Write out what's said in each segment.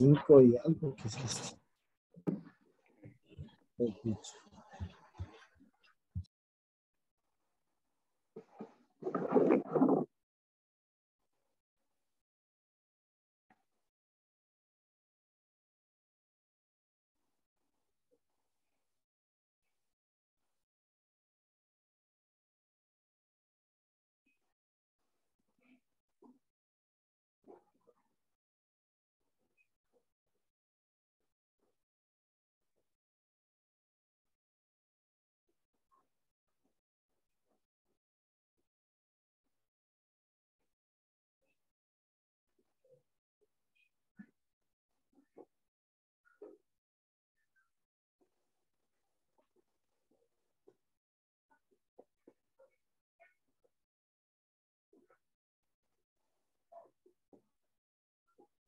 Cinco y algo, ¿qué es?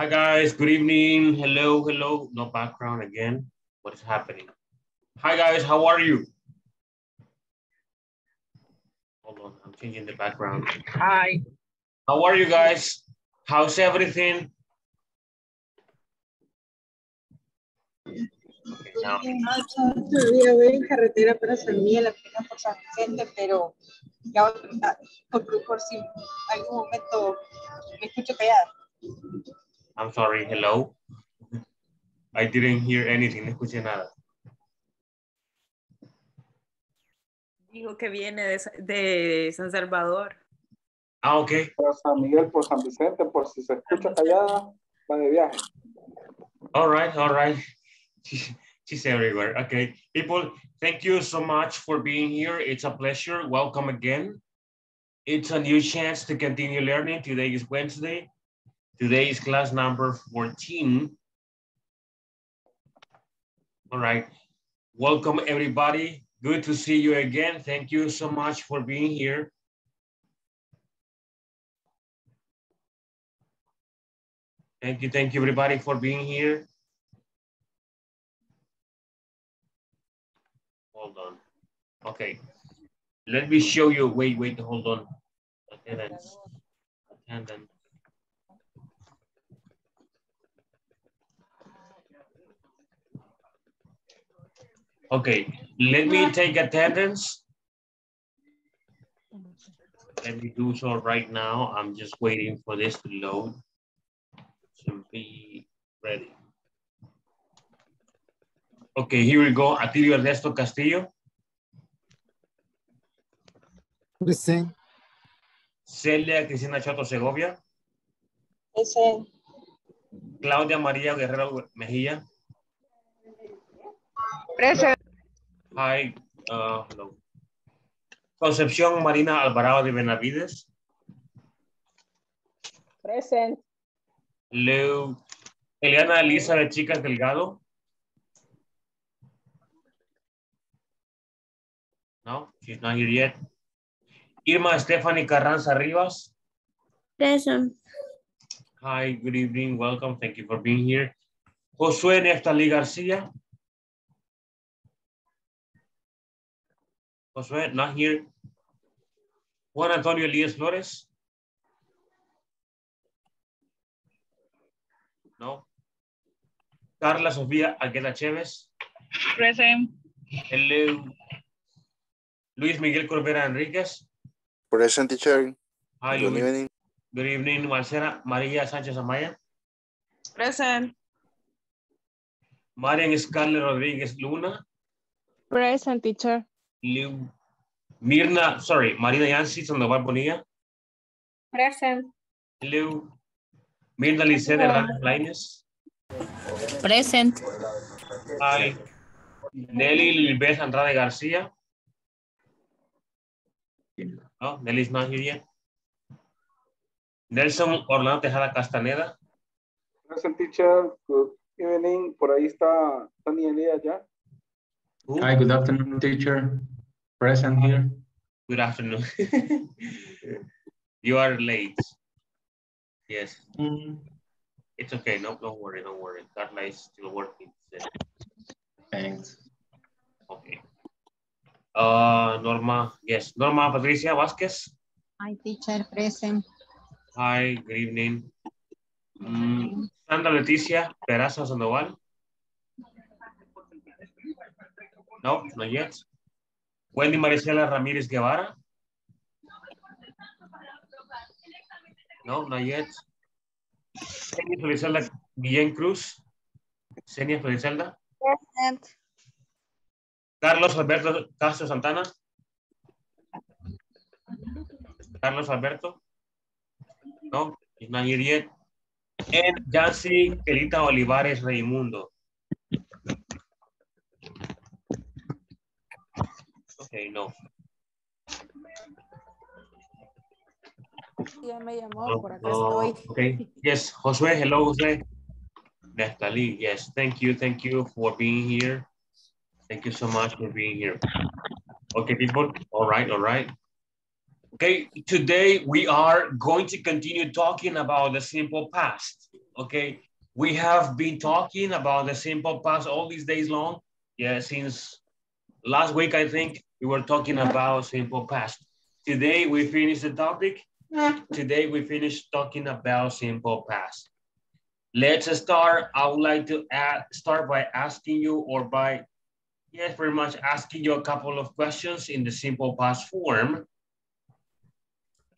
Hi guys, good evening. Hello, hello. No background again. What is happening? Hi guys, how are you? Hold on, I'm changing the background. Hi. How are you guys? How's everything? Okay, now, Todavía voy en carretera para salí a la pena por San Vicente, pero ya voy por, por si algún momento me escucho callada. I'm sorry, hello. I didn't hear anything, no escuché nada. Dijo que viene de, Sa- de San Salvador. Ah, ok. Por San Miguel, por San Vicente, por si se escucha callada, va de viaje. All right, all right. She's, she's everywhere. Okay, people, thank you so much for being here. It's a pleasure. Welcome again. It's a new chance to continue learning. Today is Wednesday. Today is class number 14. All right. Welcome, everybody. Good to see you again. Thank you so much for being here. Thank you, thank you, everybody, for being here. Hold on. Okay. Let me show you. Wait, wait, hold on. Attendance. Attendance. Okay, let me take attendance. Let me do so right now. I'm just waiting for this to load. To be ready. Okay, here we go. Atilio Ernesto Castillo, Present. Celia Cristina Choto Segovia, Ese, Claudia María Guerrero Mejía. Present. Hi, uh, hello. Concepción Marina Alvarado de Benavides. Present. Leo, Eliana Elizabeth Chicas Delgado. No, she's not here yet. Irma Stephanie Carranza Rivas. Present. Hi, good evening. Welcome. Thank you for being here. Josué Neftali Garcia. Josué, not here. Juan Antonio Elias Flores. No. Carla Sofía Agueda Chévez. Present. Hello. Luis Miguel Corbera Enríquez. Present teacher. Hi, Good Luis. evening. Good evening, Marcela. María Sánchez Amaya. Present. Marian Scarlett Rodríguez Luna. Present teacher. Liu- Mirna, sorry, Marina Yancy Sandoval Bonilla. Present. Hello. Mirna Lisset Hernández Lainez. Present. Hi. Nelly Lilbeth Andrade García. No, Nelly's not here yet. Nelson Orlando Tejada Castaneda. Present teacher, good evening. Por ahí está Elías ya. Who? Hi, good afternoon, teacher. Present here. Good afternoon. you are late. Yes, Mm, it's okay. No, don't worry, don't worry. Carla is still working. Thanks. Okay. Uh, Norma, yes, Norma Patricia Vasquez. Hi, teacher, present. Hi, good evening. Mm, Sandra Leticia Peraza Sandoval. No, not yet. Wendy Maricela Ramírez Guevara. No, not yet. Senia Felicelda Guillén Cruz. Senia Felicelda. Present. Carlos Alberto Castro Santana. Carlos Alberto. No, here yet. And Yancy Kelita Olivares Raimundo. Okay, no. Ya me llamó, no, por acá no. estoy. Okay, yes, Josue, hello, Jose. Natalie, yes, thank you, thank you for being here. Thank you so much for being here. Okay, people, all right, all right. Okay, today we are going to continue talking about the simple past. Okay, we have been talking about the simple past all these days long. Yeah, since last week, I think we were talking about simple past. Today we finished the topic. Today we finished talking about simple past. Let's start. I would like to add, start by asking you or by, yes, pretty much asking you a couple of questions in the simple past form.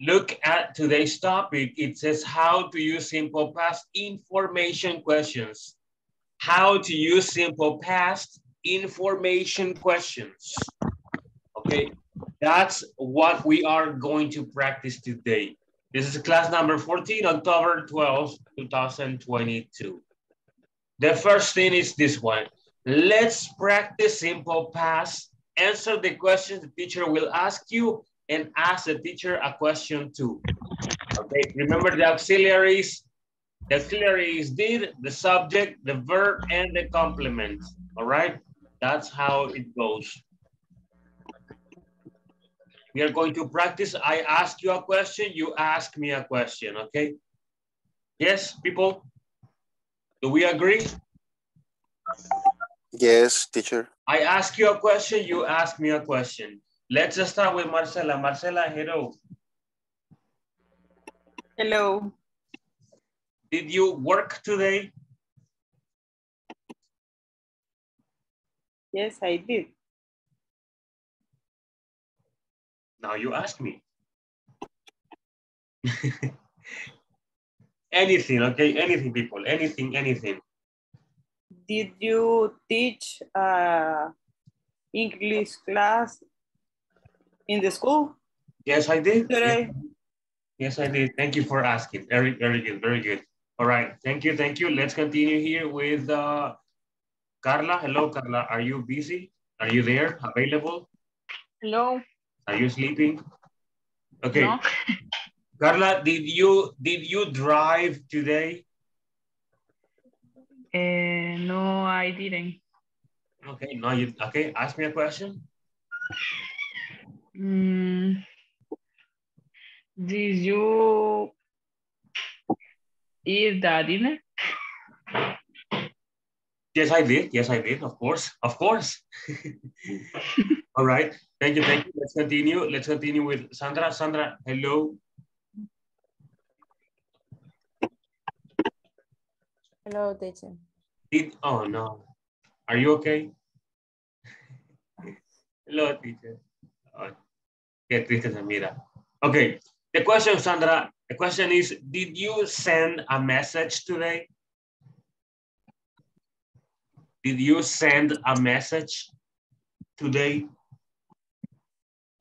Look at today's topic. It says how to use simple past information questions. How to use simple past information questions. Okay, that's what we are going to practice today. This is class number 14, October 12, 2022. The first thing is this one. Let's practice simple past. Answer the questions the teacher will ask you and ask the teacher a question too. Okay, remember the auxiliaries. The auxiliaries did, the subject, the verb, and the complement. All right, that's how it goes. We are going to practice. I ask you a question, you ask me a question, okay? Yes, people? Do we agree? Yes, teacher. I ask you a question, you ask me a question. Let's start with Marcela. Marcela, hello. Hello. Did you work today? Yes, I did. Now you ask me. anything, okay? Anything, people. Anything, anything. Did you teach uh, English class in the school Yes, I did. today? Yes, I did. Thank you for asking. Very, very good, very good. All right, thank you, thank you. Let's continue here with uh, Carla. Hello, Carla. Are you busy? Are you there, available? Hello. Are you sleeping? Okay. No. Carla, did you did you drive today? Eh, no, I didn't. Okay, no, you okay. Ask me a question. Mm, did you eat the dinner? Yes, I did. Yes, I did. Of course, of course. All right. Thank you. Thank you. Let's continue. Let's continue with Sandra. Sandra, hello. Hello, teacher. Did, oh no. Are you okay? Hello, teacher. Oh, qué triste se mira. Okay, the question, Sandra, the question is, did you send a message today? Did you send a message today?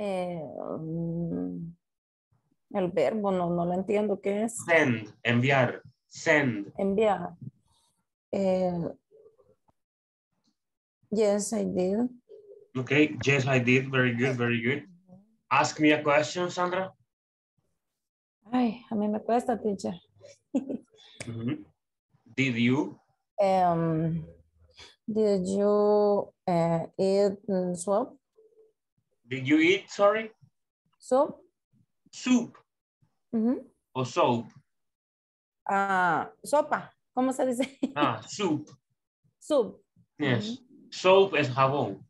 Eh, mm, el verbo, no, no lo entiendo. ¿Qué es? Send, enviar, send. Enviar. Eh, yes, I did. Okay, yes, I did. Very good, very good. Ask me a question, Sandra. Ay, a mí me cuesta, teacher. Did you? Um, did you uh, eat mm, soup? Did you eat, sorry? Soup? Soup Ujú. or soap? Ah, sopa. ¿Cómo se dice? Ah, soup. Soup. Yes. Soap es jabón.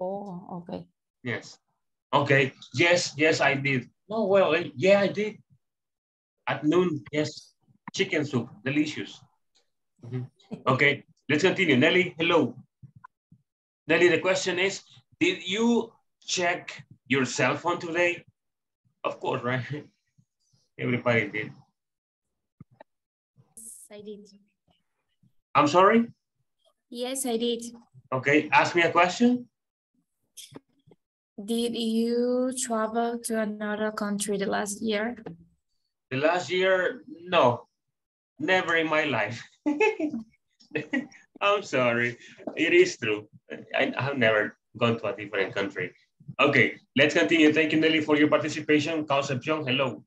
Oh, okay. Yes. Okay. Yes, yes, I did. No, well, eh, yeah, I did. At noon, yes. Chicken soup, delicious. Mhm. Okay, let's continue. Nelly, hello. Nelly, the question is, did you check your cell phone today? Of course, right? Everybody did. Yes, I did. I'm sorry? Yes, I did. Okay, ask me a question. Did you travel to another country the last year? The last year, no, never in my life. I'm sorry. It is true. I I have never gone to a different country. Okay, let's continue. Thank you, Nelly, for your participation. Concepcion, hello.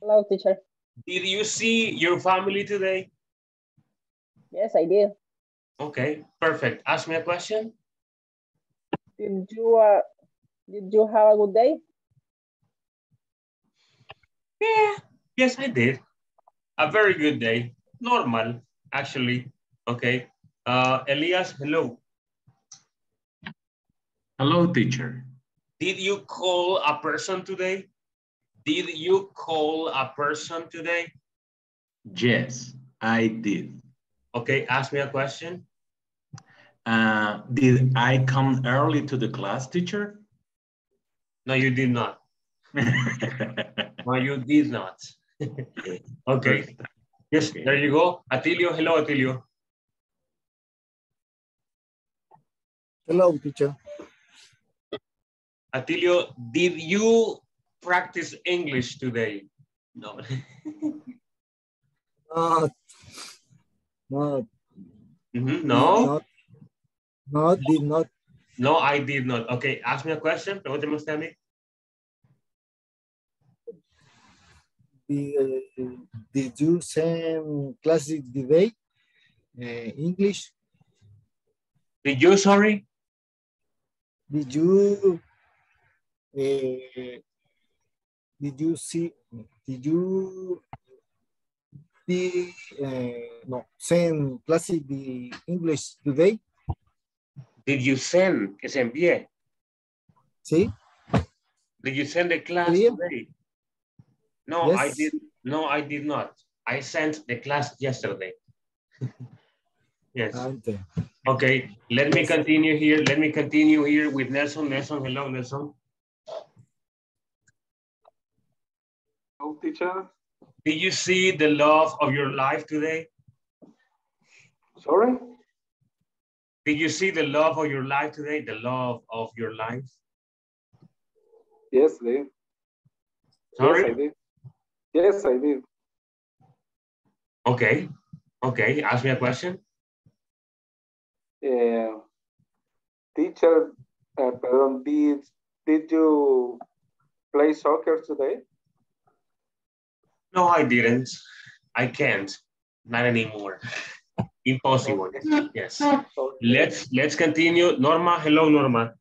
Hello, teacher. Did you see your family today? Yes, I did. Okay, perfect. Ask me a question. Did you uh, did you have a good day? Yeah, yes, I did. A very good day. Normal, actually. Okay. Uh, Elias, hello. Hello, teacher. Did you call a person today? Did you call a person today? Yes, I did. Okay, ask me a question. Uh, did I come early to the class, teacher? No, you did not. No, you did not. okay. Yes, there you go. Atilio, hello, Atilio. Hello, teacher. Atilio, did you practice English today? No. Not, not, Mhm, No, not, not, did not. no, I did not. Okay, ask me a question. Pregúnteme usted a mí. Did, did you send classic debate uh, English? Did you, sorry? Did you uh, did you see did you be uh, no send classic the English today? Did you send, que se envíe? Sí. Did you send the class Yeah. today? No, I did. No, I did not. I sent the class yesterday. yes. Ah, Okay. Let me continue here. Let me continue here with Nelson. Nelson, hello, Nelson. Hello, teacher. Did you see the love of your life today? Sorry? Did you see the love of your life today? The love of your life? Yes, I did. Yes, I Sorry? did. Yes, I did. Okay. Okay. Ask me a question. Yeah. teacher, uh, pardon, did, did you play soccer today? No, I didn't. I can't. Not anymore. Impossible. Yes. Let's let's continue. Norma, hello, Norma.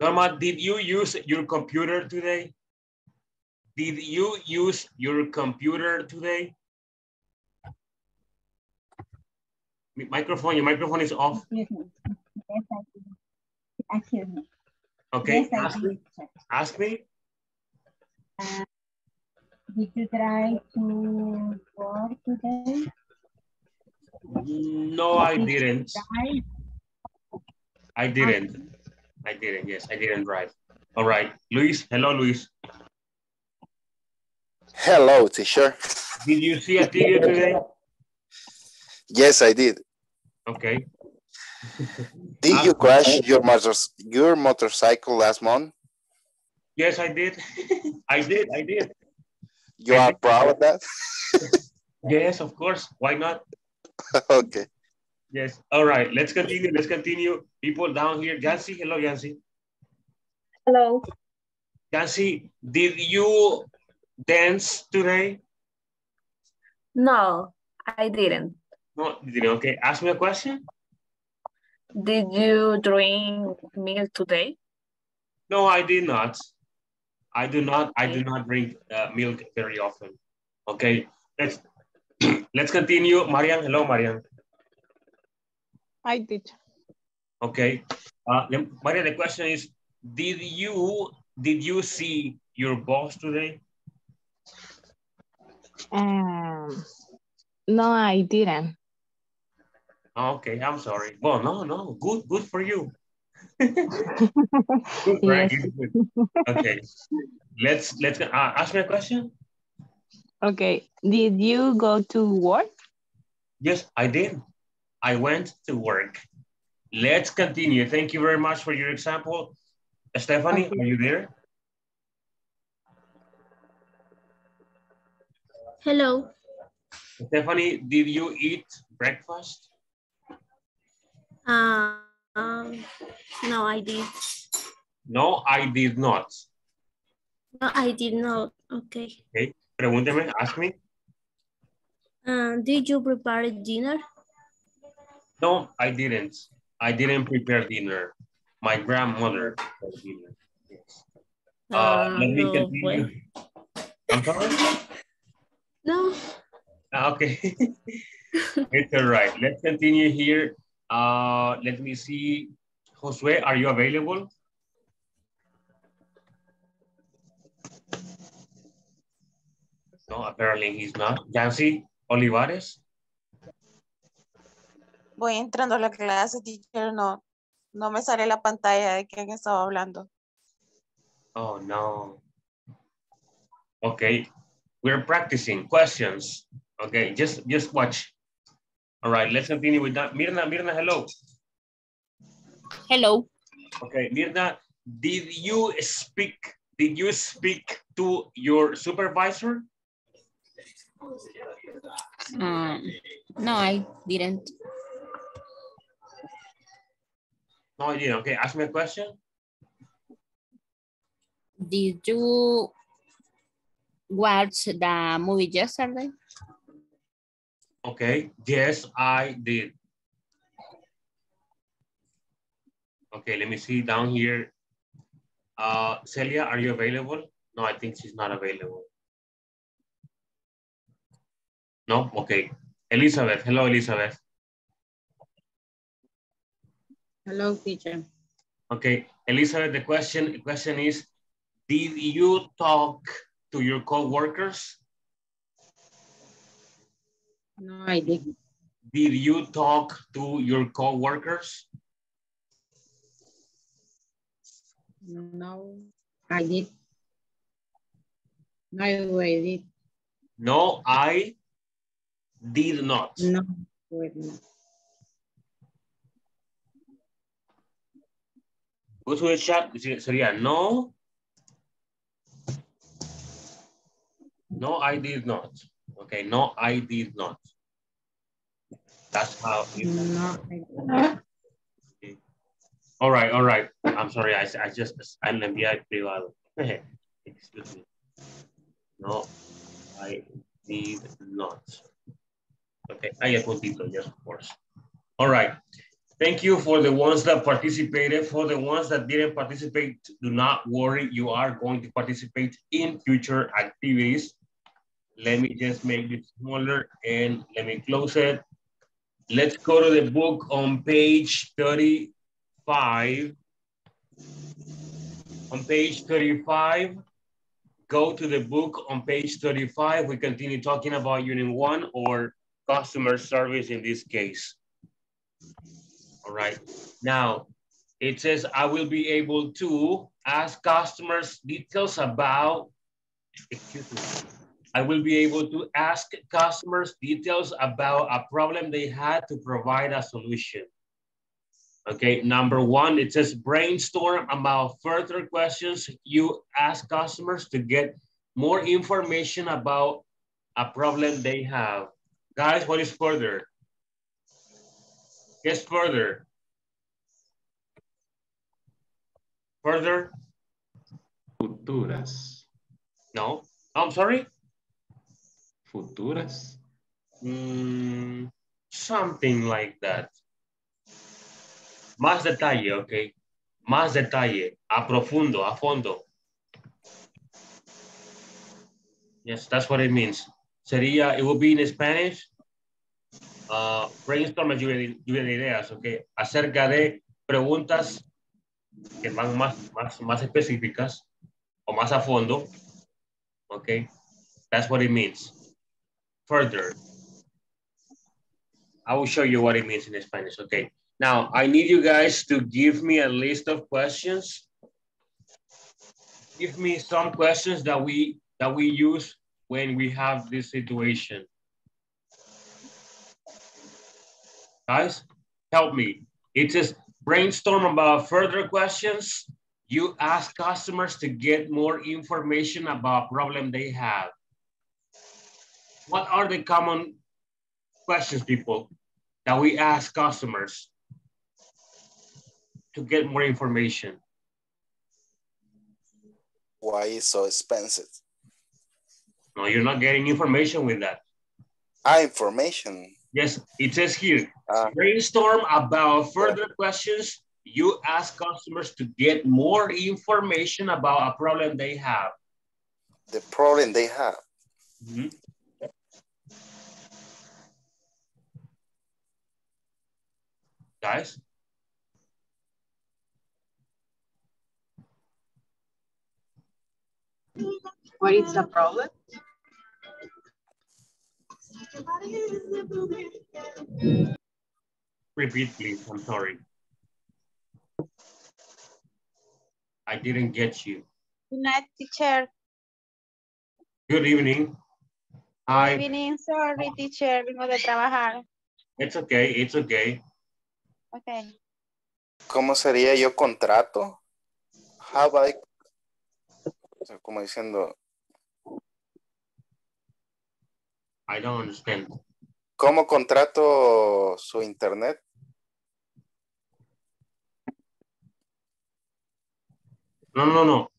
Norma, did you use your computer today? Did you use your computer today? Microphone, your microphone is off. Excuse me. Yes, I me. Okay, Yes, ask me. Ask me. Uh, Did you try to work today? No, I didn't. I didn't. I didn't. Yes, I didn't drive. All right, Luis. Hello, Luis. Hello, teacher. Did you see a TV today? Yes, I did. Okay. Did you crash your motor your motorcycle last month? Yes, I did. I did. I did. You are proud of that? Yes, of course. Why not? okay. Yes. All right. Let's continue. Let's continue. People down here. Yancy. Hello, Yancy. Hello. Yancy, did you dance today? No, I didn't. No, you didn't. Okay. Ask me a question. Did you drink milk today? No, I did not. I do not. I do not drink uh, milk very often. Okay. Let's let's continue. Marian. Hello, Marian. I did. Okay. Uh, the- the question is, did you did you see your boss today? Um, no, I didn't. Okay, I'm sorry. Well, no, no, good, good for you. good, Frank. Yes. Okay, let's let's uh, ask me a question. Okay. Did you go to work? Yes, I did. I went to work. Let's continue. Thank you very much for your example. Stephanie, are you there? Hello. Stephanie, did you eat breakfast? Uh, um, no, I did. No, I did not. No, I did not. Okay. Okay, pregúnteme, ask me. Uh, did you prepare dinner? No, I didn't. I didn't prepare dinner. My grandmother prepared dinner. Yes. Uh, Ah, let me no, continue. I'm sorry? No. Ah, Okay. it's all right. Let's continue here. Uh, let me see. Josue, are you available? No, apparently he's not. Yancy Olivares? Voy entrando a la clase, teacher, no, no me sale la pantalla de quién estaba hablando. Oh, no. Okay, we're practicing questions. Okay, just just watch. All right, let's continue with that. Mirna, Mirna, hello. Hello. Okay, Mirna, did you speak? Did you speak to your supervisor? Um, no, I didn't. No, I didn't. Okay, ask me a question. Did you watch the movie yesterday? Okay, yes, I did. Okay, let me see down here. Uh, Celia, are you available? No, I think she's not available. No, okay. Elizabeth, hello, Elizabeth. Hello, teacher. Okay, Elizabeth, the question, the question is, did you talk to your co-workers? No, I didn't. Did you talk to your co-workers? No, I did. No, I did. No, I did not. No, I did not. Go to the chat, sería no. No, I did not. Okay, no, I did not. That's how. You... No, I did not. All right, all right. I'm sorry, I, I just, I le envié privado. Excuse me. No, I did not. Okay, ahí puntito, yes, of course. All right. Thank you for the ones that participated. For the ones that didn't participate, do not worry. You are going to participate in future activities. Let me just make this smaller and let me close it. Let's go to the book on page 35. On page 35, go to the book on page 35. We continue talking about unit one or customer service in this case. All right. Now, it says I will be able to ask customers details about, excuse me, I will be able to ask customers details about a problem they had to provide a solution. Okay, number one, it says brainstorm about further questions you ask customers to get more information about a problem they have. Guys, what is further? Guess further. Further? Futuras. No, I'm sorry? Futuras. Mm, something like that. Más detalle, ok. Más detalle, a profundo, a fondo. Yes, that's what it means. Sería, it will be in Spanish. Uh, brainstorm lluvia lluvia de ideas, ok. Acerca de preguntas que van más, más, más específicas o más a fondo. Ok. That's what it means. Further. I will show you what it means in Spanish, okay? Now, I need you guys to give me a list of questions. Give me some questions that we that we use when we have this situation. Guys, help me. It says brainstorm about further questions. You ask customers to get more information about problem they have. What are the common questions, people, that we ask customers to get more information? Why is so expensive? No, you're not getting information with that. Ah, information. Yes, it says here, brainstorm about further questions. You ask customers to get more information about a problem they have. The problem they have. Mhm. Guys? What is the problem? Repeat, please. I'm sorry. I didn't get you. Good night, teacher. Good evening. Hi. Good evening, sorry, teacher. Vengo de trabajar. It's okay. It's okay. Okay. ¿Cómo sería yo contrato? Have I... O sea, como diciendo, I don't understand. ¿cómo contrato su internet? No, no, no.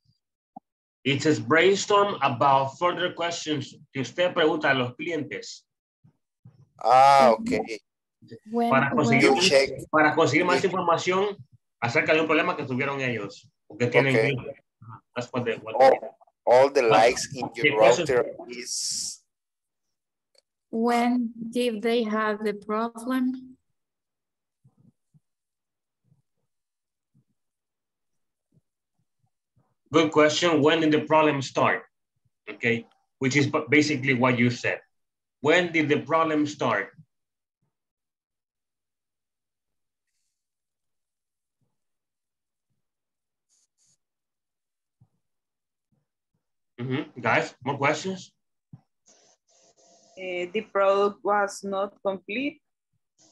It says brainstorm about further questions que usted pregunta a los clientes Ah, ok. When, para conseguir, when- check. para conseguir más información acerca de un problema que tuvieron ellos. o que tienen Ok. ellos. What they, what All, all the Ah, likes in your router is... when did they have the problem? Good question. When did the problem start? Okay, which is ba- basically what you said. When did the problem start? Mhm. Guys, more questions? Eh, the product was not complete,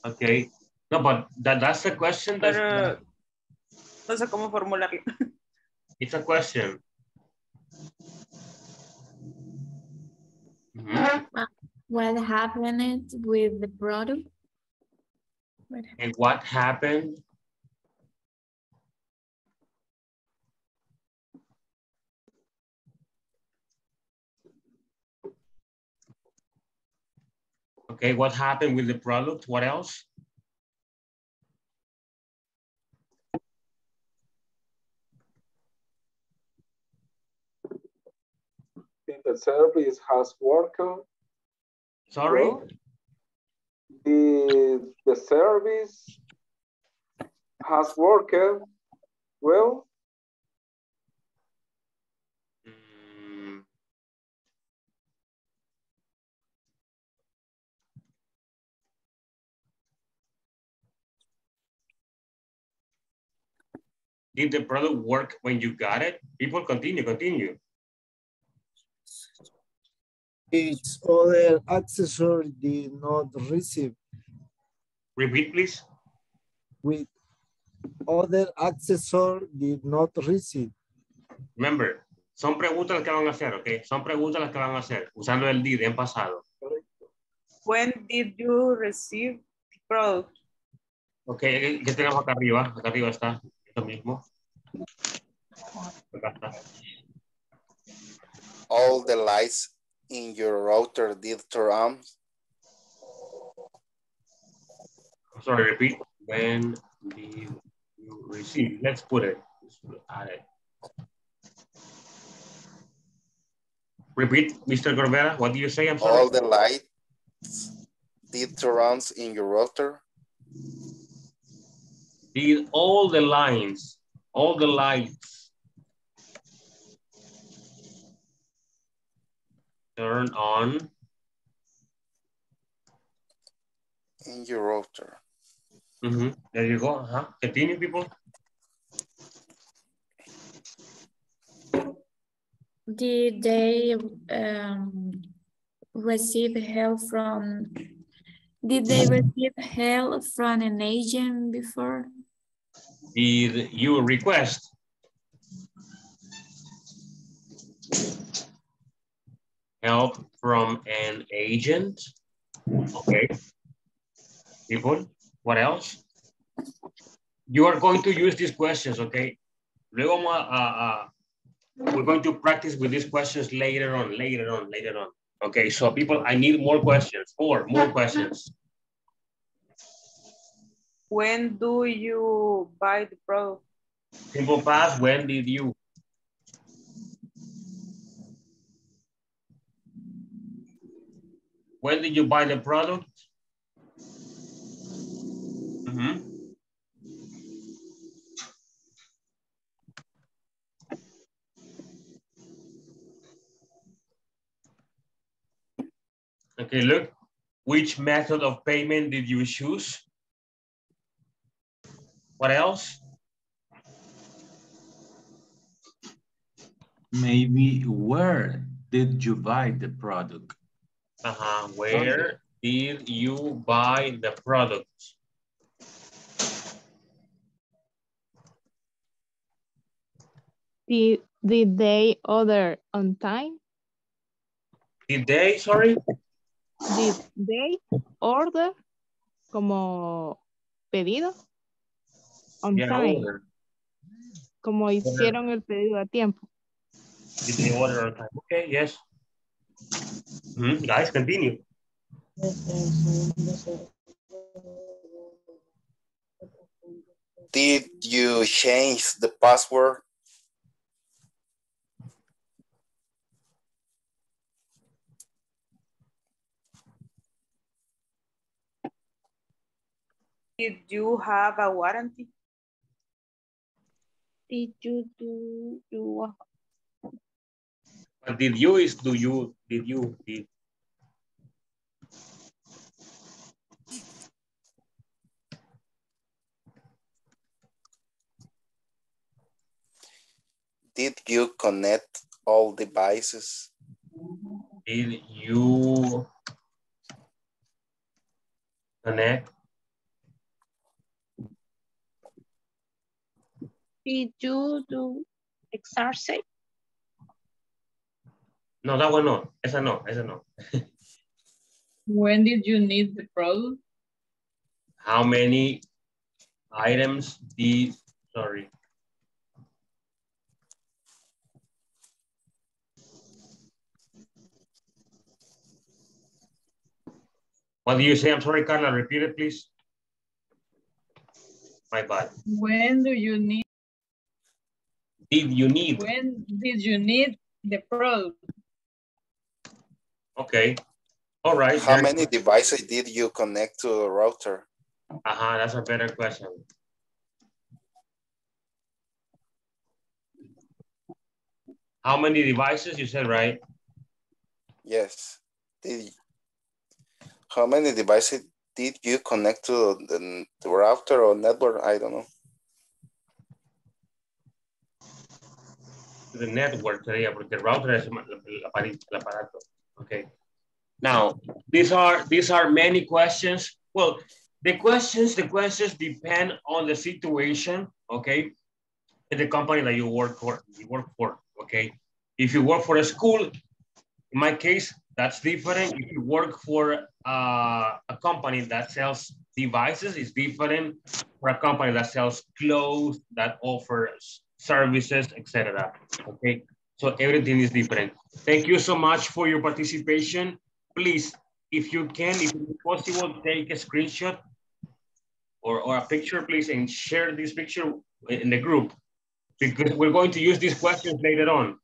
Okay. No, but that, that's the question. That's, pero no sé cómo formularlo. it's a question. Mhm. What happened with the product? What And what happened? Okay, what happened with the product? What else? the service has worked. Sorry? The, the service has worked well. Did the product work when you got it? People continue, continue. Each other accessory did not receive Repeat, please. with other accessory did not receive. Remember, son preguntas las que van a hacer, ¿ok? Son preguntas las que van a hacer usando el did en pasado. When did you receive the product? Ok, ¿qué qué tenemos acá arriba? Acá arriba está lo mismo. All the lights in your router did turn on. Sorry, repeat. When did you receive? Let's put it. Let's put it- add it. Repeat, Mr. Corbera, what do you say? I'm sorry. All the lights did turn on in your router. Did all the lines, all the lights turn on In your router. Mhm. There you go. Uh-huh. Continue, people. Did they um, receive help from? Did they receive help from an agent before? Did you request? Help from an agent? Okay. People, what else? You are going to use these questions, okay? Luego a- a- we're going to practice with these questions later on, later on, later on. Okay, so people, I need more questions, more, more questions. When do you buy the product? Simple past, when did you? When did you buy the product? Mm -hmm. Okay, look, which method of payment did you choose? What else? Maybe where did you buy the product? Uh-huh. Where did you buy the product? Did, did they order on time? Did they, sorry? Did they order como pedido? On Yeah, time. order. Como hicieron el pedido a tiempo. Did they order on time? Okay, yes. Mhm, Guys, continue. Did you change the password? Did you have a warranty? Did you do you But did you is do you, did you, did. Did you connect all devices? Did you connect? Did you do exercise? No, that one no. Esa no, esa no. When did you need the product? How many items did, sorry. What do you say? I'm sorry, Carla, repeat it, please. My bad. When do you need? Did you need? When did you need the product? Okay. All right. How very many good. devices did you connect to the router? Uh-huh, that's a better question. How many devices? You said, right? Yes. Did how many devices did you connect to the, the router or network? I don't know. The network sería porque router es el, el apari- el aparato. Okay. Now, these are these are many questions. Well, the questions the questions depend on the situation. Okay, in the company that you work for. You work for. Okay, if you work for a school, in my case, that's different. If you work for uh, a company that sells devices, it's different for a company that sells clothes, that offers services, etc. Okay, so everything is different. Thank you so much for your participation. Please, if you can, if it's possible, take a screenshot or, or a picture, please, and share this picture in the group because we're going to use these questions later on.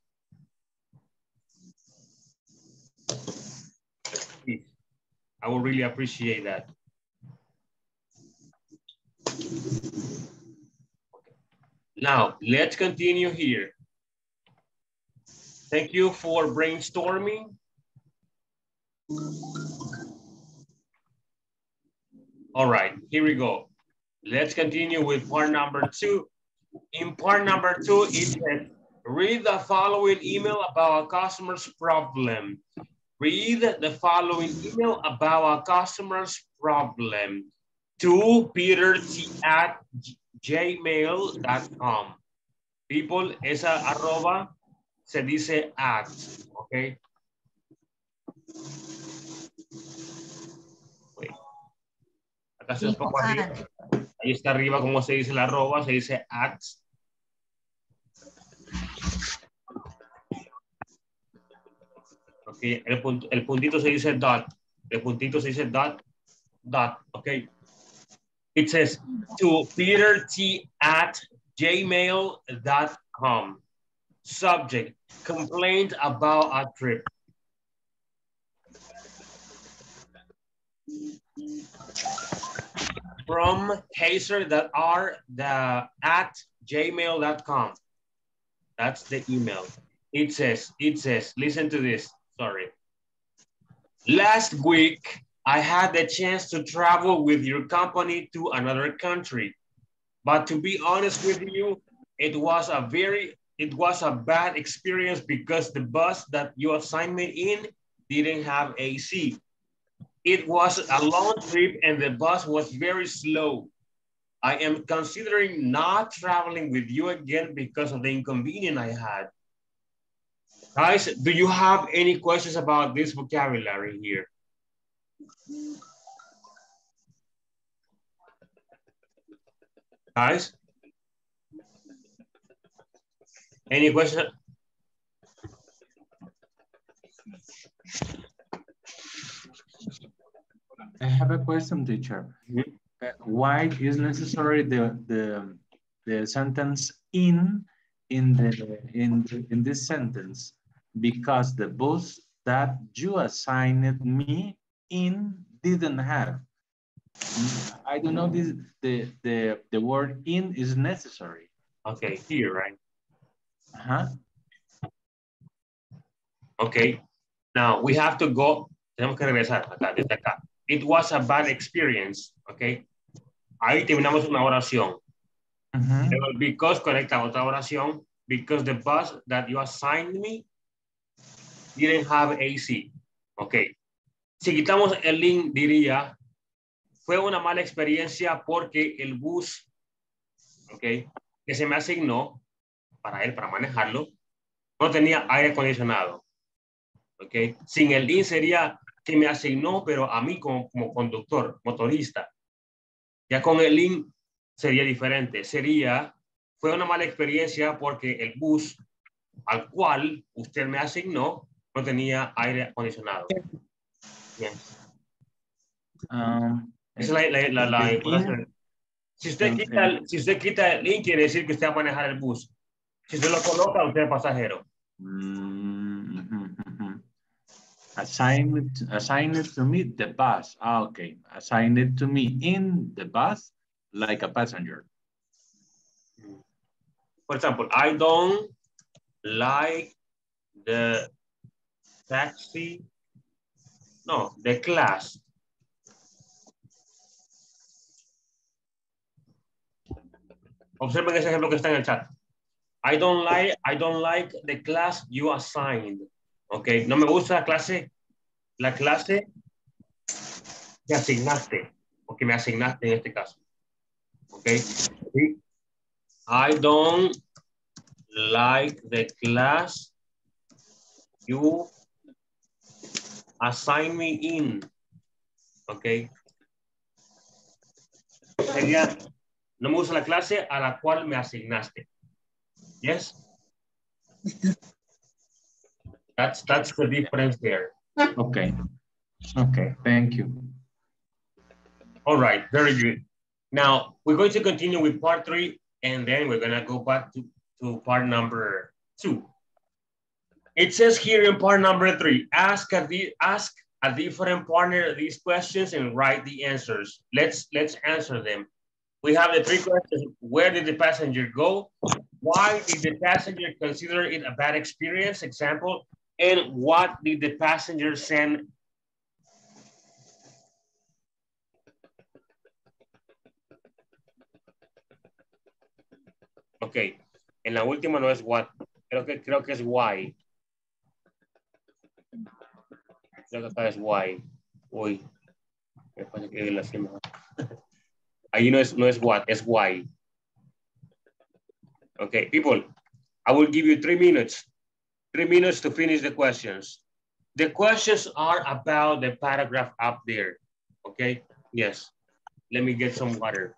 Please, I would really appreciate that. Now, let's continue here. Thank you for brainstorming. All right, here we go. Let's continue with part number two. In part number two, it says, read the following email about a customer's problem. Read the following email about a customer's problem to Peter T at gmail.com. People, esa arroba se dice at, okay? Wait. Acá se un poco arriba. Ahí está arriba, como se dice la arroba, se dice at. Okay, el, punt- el puntito se dice dot. El puntito se dice dot, dot, okay? It says to Peter T at gmail.com. Subject, complaint about a trip. From Hazer that are the at gmail.com. That's the email. It says, it says, listen to this, sorry. Last week, I had the chance to travel with your company to another country. But to be honest with you, it was a very, it was a bad experience because the bus that you assigned me in didn't have AC. It was a long trip and the bus was very slow. I am considering not traveling with you again because of the inconvenience I had. Guys, do you have any questions about this vocabulary here? Guys? Any questions? I have a question, teacher. Uh, Why is necessary the the the sentence in in the in the- in this sentence? Because the bus that you assigned me in didn't have. I don't know this the the the word in is necessary. Okay, here, right? Uh-huh. Okay. Now we have to go. Tenemos que regresar acá, desde acá. It was a bad experience. Okay. Ahí terminamos una oración. Pero because conecta otra oración. Because the bus that you assigned me didn't have AC. Okay. Si quitamos el link, diría, fue una mala experiencia porque el bus, okay, que se me asignó para él, para manejarlo, no tenía aire acondicionado. ¿ok? Sin el DIN sería que me asignó, pero a mí como, como conductor, motorista. Ya con el link sería diferente. Sería, fue una mala experiencia porque el bus al cual usted me asignó no tenía aire acondicionado. Bien. Um, Esa es la, la, la- la. Si usted, quita el, si usted quita el link, quiere decir que usted va a manejar el bus. Si usted lo coloca, usted es pasajero. Mm, mhm. Assign it, assign it to me the bus. Ah, okay. Assign it to me in the bus like a passenger. For example, I don't like the taxi, no, the class. Observen ese ejemplo que está en el chat. I don't like, I don't like the class you assigned. Okay, no me gusta la clase, la clase que asignaste, o me asignaste en este caso. Sí. I don't like the class you assign me in. Okay. Sería, no me gusta la clase a la cual me asignaste. Yes? That's, that's the difference there. Okay. Okay, thank you. All right, very good. Now, we're going to continue with part three, and then we're gonna go back to, to part number two. It says here in part number three, ask a, ask a different partner these questions and write the answers. Let's, let's answer them. We have the three questions. Where did the passenger go? Why did the passenger consider it a bad experience? Example. And what did the passenger send? Ok. En la última no es what. Creo que, creo que es why. Acá es why. Uy. Me parece que la cima. Ahí no es, no es what, es why. Okay, people, I will give you three minutes. Three minutes to finish the questions. The questions are about the paragraph up there. Okay, yes. Let me get some water.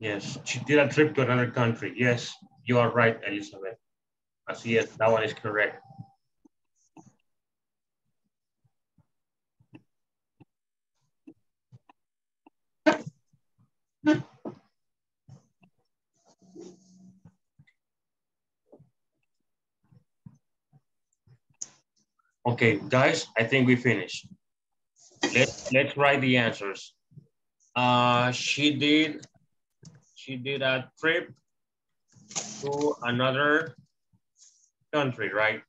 Yes, she did a trip to another country. Yes, you are right, Elizabeth. Así es, that one is correct. Okay, guys, I think we finished. Let's let's write the answers. Uh, she did she did a trip to another country, right?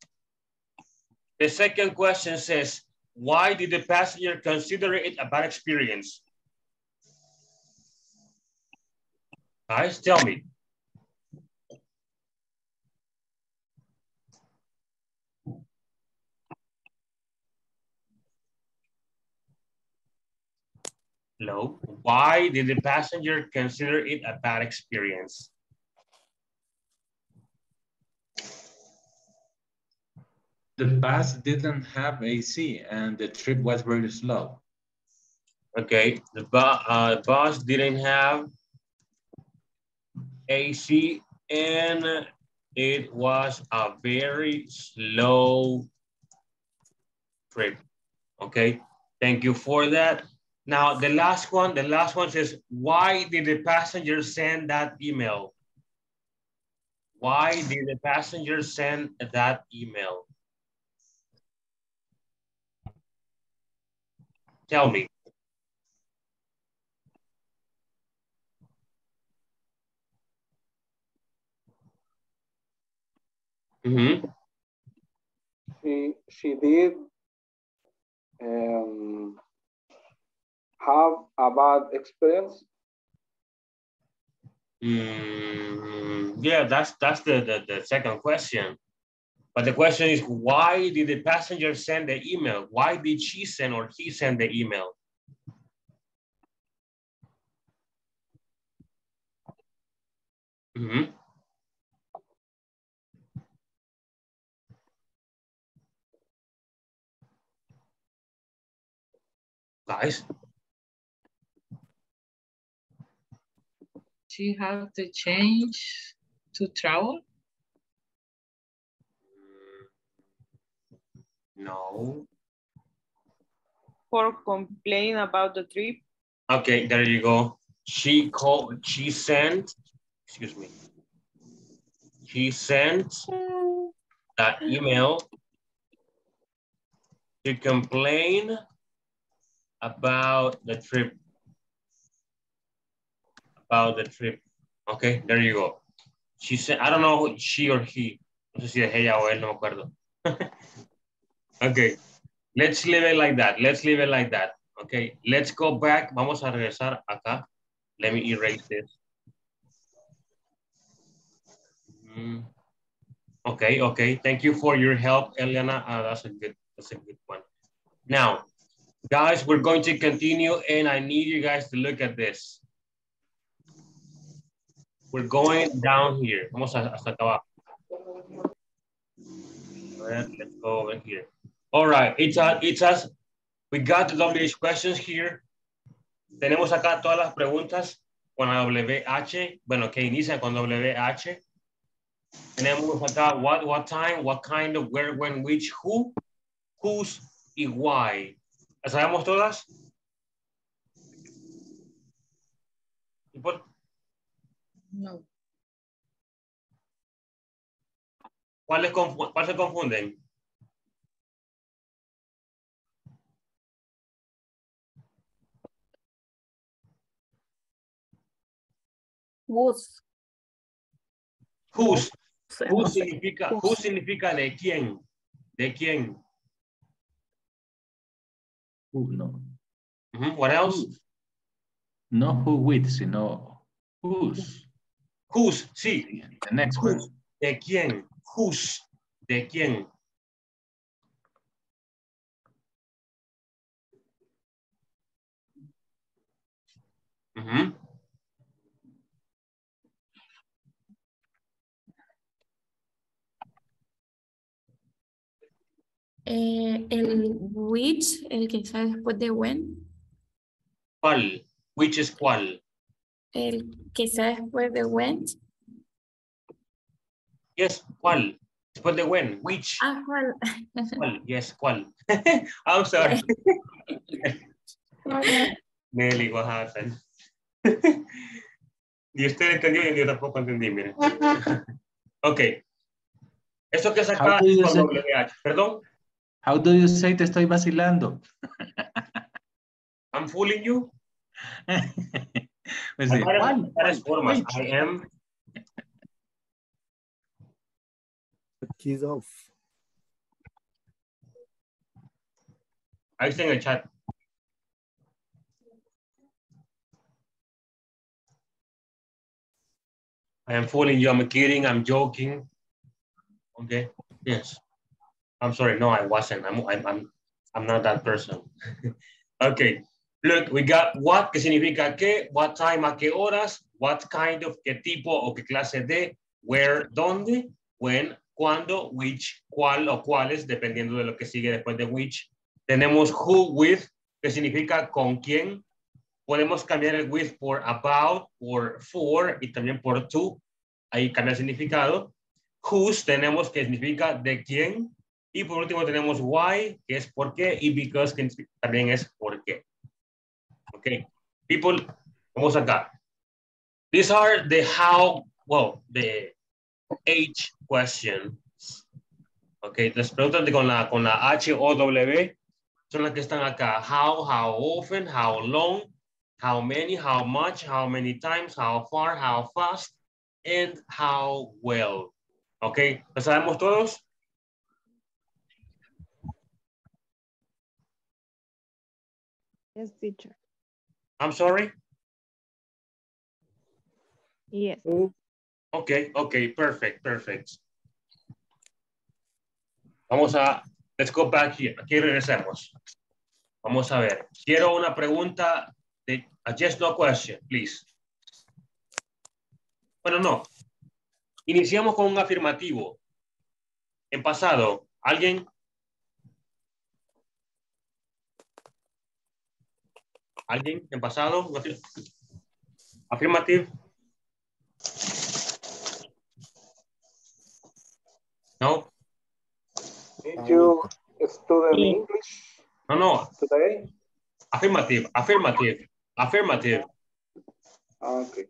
The second question says, why did the passenger consider it a bad experience? Guys, tell me. Hello. Why did the passenger consider it a bad experience? The bus didn't have AC and the trip was very slow. Okay, the bu uh, bus didn't have AC and it was a very slow trip. Okay, thank you for that. Now, the last one, the last one says, why did the passenger send that email? Why did the passenger send that email? Tell me. Mm-hmm. She she did um, have a bad experience. Mm, yeah, that's that's the, the, the second question. But the question is, why did the passenger send the email? Why did she send or he send the email? Mhm. Guys, She have to change to travel. no. For complain about the trip. Okay, there you go. She called, she sent, excuse me. She sent that email to complain about the trip. About the trip. Okay, there you go. She said, I don't know she or he. No sé si es ella o él, no me acuerdo. okay, let's leave it like that. Let's leave it like that. Okay, let's go back. Vamos a regresar acá. Let me erase this. Mm. Okay, okay. Thank you for your help, Eliana. Uh, that's a good, that's a good one. Now, guys, we're going to continue and I need you guys to look at this. We're going down here. Vamos hasta acá abajo. Let's go over here. All right, it's a, it's us. We got the WH questions here. Tenemos acá todas las preguntas con WH, bueno, que inician con WH. Tenemos acá what, what time, what kind of, where, when, which, who, whose y why. ¿Las sabemos todas? ¿Y por- No. ¿Cuáles confu- cuál se confunden? Whose. Whose. Who significa, who significa de quién? ¿De quién? Who, no. Ujú, What else? No who with, sino whose. Whose, sí. The next Whose. one. ¿De quién? Whose. ¿De quién? Ujú. Eh, el which, el que está después de when, ¿Cuál? Which is cuál? El que está después de when. Yes, ¿cuál? Después de when? Which? Ah, ¿cuál? ¿Cuál? Yes, ¿cuál? I'm sorry. Nelly, what happened? Ni usted entendió y yo tampoco entendí, miren. ok. Esto que es you con say- WH. Perdón, How do you say te estoy vacilando? I'm fooling you. Pues Hay sí, varias- ¿cuál? varias formas. Which? I am, Keys off. ahí está en el chat. I am fooling you. I'm kidding. I'm joking. Okay. Yes. I'm sorry. No, I wasn't. I'm, I'm, I'm, I'm not that person. okay. Look, we got what, que significa qué, what time, a qué horas, what kind of, qué tipo o qué clase de, where, dónde, when, cuándo, which, cuál o cuáles, dependiendo de lo que sigue después de which. Tenemos who, with, que significa con quién. Podemos cambiar el with por about, por for y también por to. Ahí cambia el significado. Whose tenemos que significa de quién. Y por último tenemos why, que es por qué, y because, que también es por qué. Okay. People, vamos acá. These are the how, well, the H questions. Okay, las preguntas con la, con la H o W son las que están acá. How, how often, how long, how many, how much, how many times, how far, how fast, and how well. Okay, ¿lo sabemos todos? Yes, teacher. I'm sorry? Yes. Okay, okay, perfect, perfect. Vamos a, let's go back here. Aquí regresemos. Vamos a ver. Quiero una pregunta de, a just no question, please. Bueno, no. Iniciamos con un afirmativo. En pasado, ¿alguien? ¿Alguien en pasado? Afirmativo. No. Did you study English No, no. today? Affirmative, affirmative, affirmative. Ah, okay.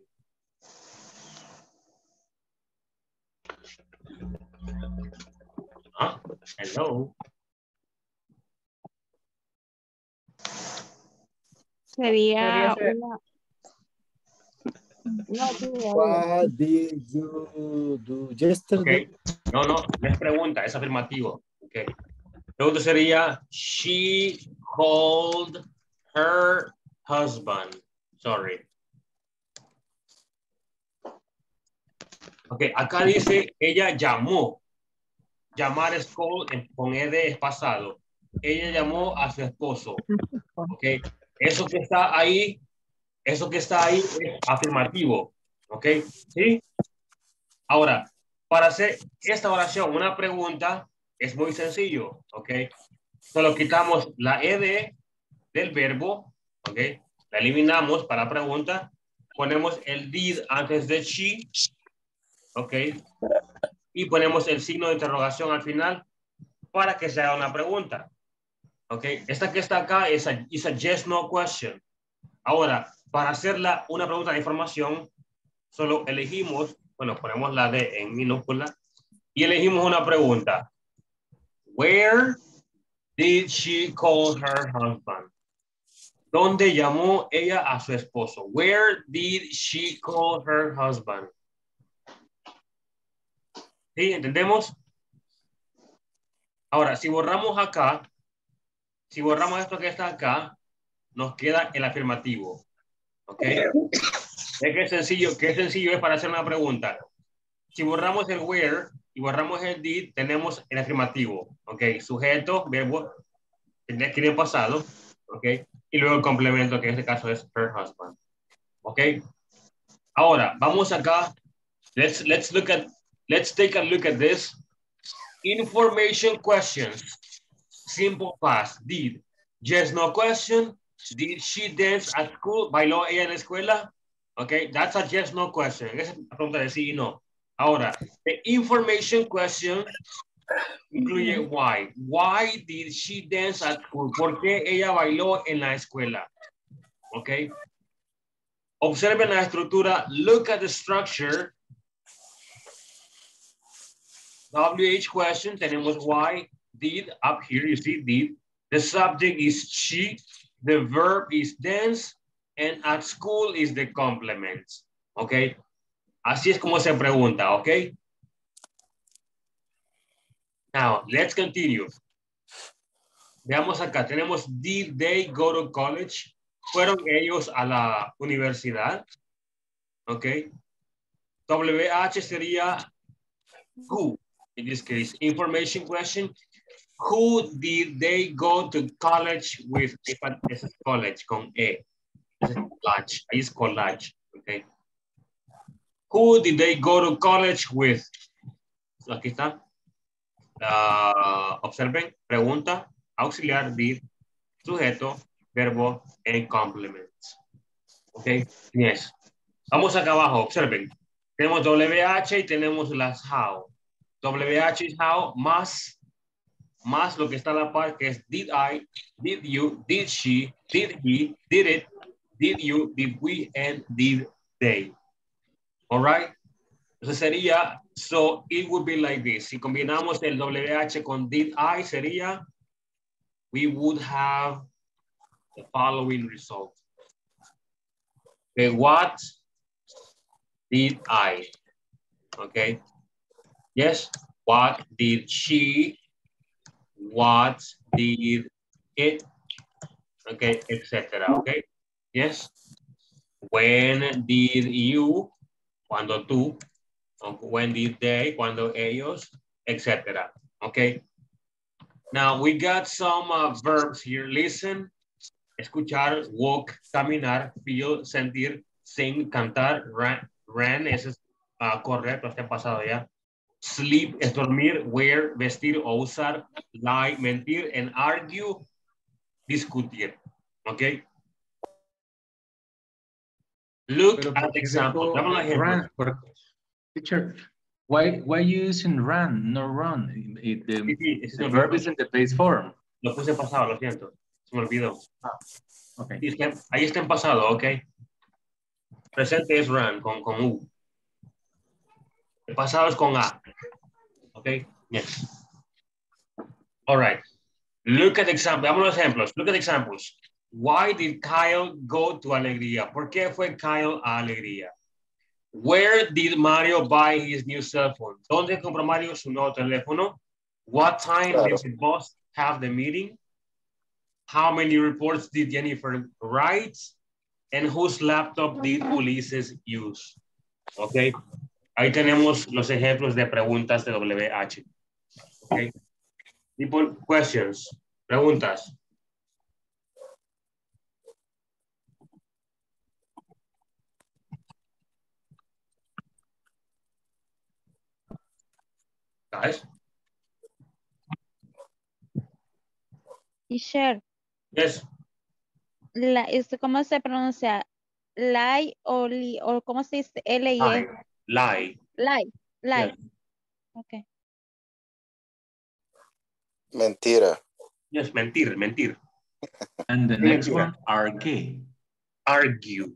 Ah, hello. Sería una... No, tía, What did you do yesterday? Okay. No, no, no es pregunta, es afirmativo. Okay. Pregunta sería, she called her husband. Sorry. Ok, acá dice, ella llamó. Llamar es call, en- con ed es pasado. Ella llamó a su esposo. Ok, eso que está ahí, eso que está ahí es afirmativo. Ok, ¿sí? Ahora, para hacer esta oración, una pregunta, es muy sencillo, ¿ok? Solo quitamos la ed del verbo, ¿ok? La eliminamos para pregunta, ponemos el did antes de she, ¿ok? Y ponemos el signo de interrogación al final para que sea una pregunta, ¿ok? Esta que está acá es a, is a yes, no question. Ahora, para hacerla una pregunta de información, solo elegimos, bueno, ponemos la D en minúscula y elegimos una pregunta. Where did she call her husband? ¿Dónde llamó ella a su esposo? Where did she call her husband? ¿Sí? ¿Entendemos? Ahora, si borramos acá, si borramos esto que está acá, nos queda el afirmativo. ¿Ok? Es que sencillo, qué sencillo es para hacer una pregunta. Si borramos el where y borramos el did, tenemos el afirmativo. ¿Ok? Sujeto, verbo, que en pasado. ¿Ok? Y luego el complemento, que en este caso es her husband. ¿Ok? Ahora, vamos acá. Let's, let's look at, let's take a look at this. Information questions. Simple past. Did. Yes, no question. Did she dance at school? ¿Bailó ella en la escuela? Okay, that's a yes, no question. Es pregunta de sí y no. Ahora, the information question incluye why. Why did she dance at school? ¿Por qué ella bailó en la escuela? Okay. Observen la estructura. Look at the structure. WH question, tenemos why, did, up here, you see did. The subject is she, the verb is dance, and at school is the complement. ¿Ok? Así es como se pregunta, ¿ok? Now, let's continue. Veamos acá, tenemos did they go to college? ¿Fueron ellos a la universidad? ¿Ok? WH sería who, in this case, information question. Who did they go to college with? Es college con E. Es college. Ahí es college. Okay. Who did they go to college with? Aquí está. Ah, observen, pregunta, auxiliar, did, sujeto, verbo, and complement. Ok, yes. Vamos acá abajo, observen. Tenemos WH y tenemos las how. WH is how más, más lo que está a la par que es did I, did you, did she, did he, did it, did you, did we, and did they. All right? Sería, so it would be like this. Si combinamos el WH con did I, sería, we would have the following result. Okay, what did I? Okay. Yes, what did she? What did it? Okay, etc. Okay. Yes. When did you? Cuando tú. When did they? Cuando ellos, etc. Okay. Now we got some uh, verbs here. Listen, escuchar, walk, caminar, feel, sentir, sing, cantar, ran, ran ese es uh, correcto, este pasado ya. Sleep es dormir, wear, vestir o usar, lie, mentir, and argue, discutir. Okay. Look Pero, at example. ejemplo, Dame un ejemplo. run, teacher, why why you using run, no run? It- the, Sí, sí, ese the es verb is in the base form. Lo puse pasado, lo siento. Se me olvidó. Okay. Ahí está, ahí está en pasado, ok. Presente es run con, con U. El pasado es con A. Ok. Yes. All right. Look at example. Veamos los ejemplos. Look at examples. Why did Kyle go to Alegría? ¿Por qué fue Kyle a Alegría? Where did Mario buy his new cell phone? ¿Dónde compró Mario su nuevo teléfono? What time Claro. did the boss have the meeting? How many reports did Jennifer write? And whose laptop did Ulises use? Ok. Ahí tenemos los ejemplos de preguntas de WH. Ok. People, questions, preguntas. Guys, Teacher, yes. la, este, ¿cómo se pronuncia? Lie o, li, o ¿cómo se dice? L I Lie. Lie. Lie. Lie. Yes. Okay. Mentira. Yes, mentir, mentir. And the next one, argue. Argue.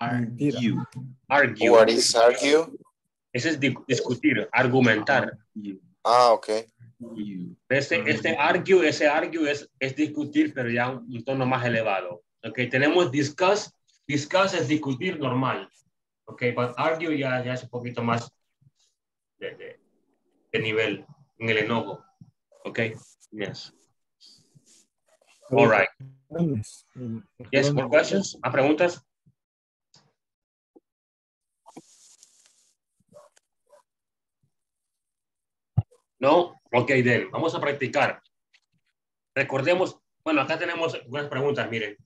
Argue. Argue. What is argue? Ese es di- discutir, argumentar. Ah, ok. Este, este argue, ese argue es, es discutir, pero ya un, un tono más elevado. Ok, tenemos discuss. Discuss es discutir normal. Ok, but argue ya, ya es un poquito más de, de, nivel en el enojo. Ok, yes. All right. Yes, more questions? ¿Más preguntas? No, ok, then, vamos a practicar. Recordemos, bueno, acá tenemos algunas preguntas, miren.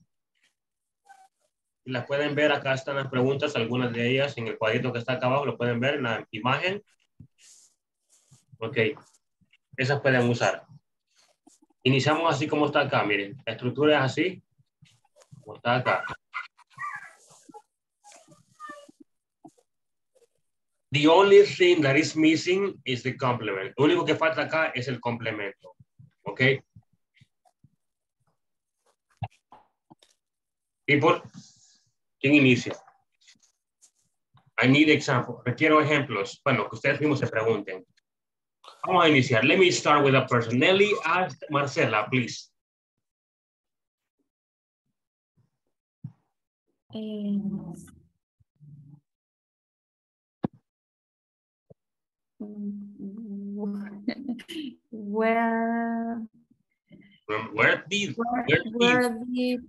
Las pueden ver, acá están las preguntas, algunas de ellas en el cuadrito que está acá abajo, lo pueden ver en la imagen. Ok, esas pueden usar. Iniciamos así como está acá, miren. La estructura es así, como está acá. The only thing that is missing is the complement. Lo único que falta acá es el complemento. ¿Ok? People, ¿quién inicia? I need example. Requiero ejemplos. Bueno, que ustedes mismos se pregunten. Vamos a iniciar. Let me start with a person. Nelly, ask Marcela, please. Eh, where Where did, where, where did,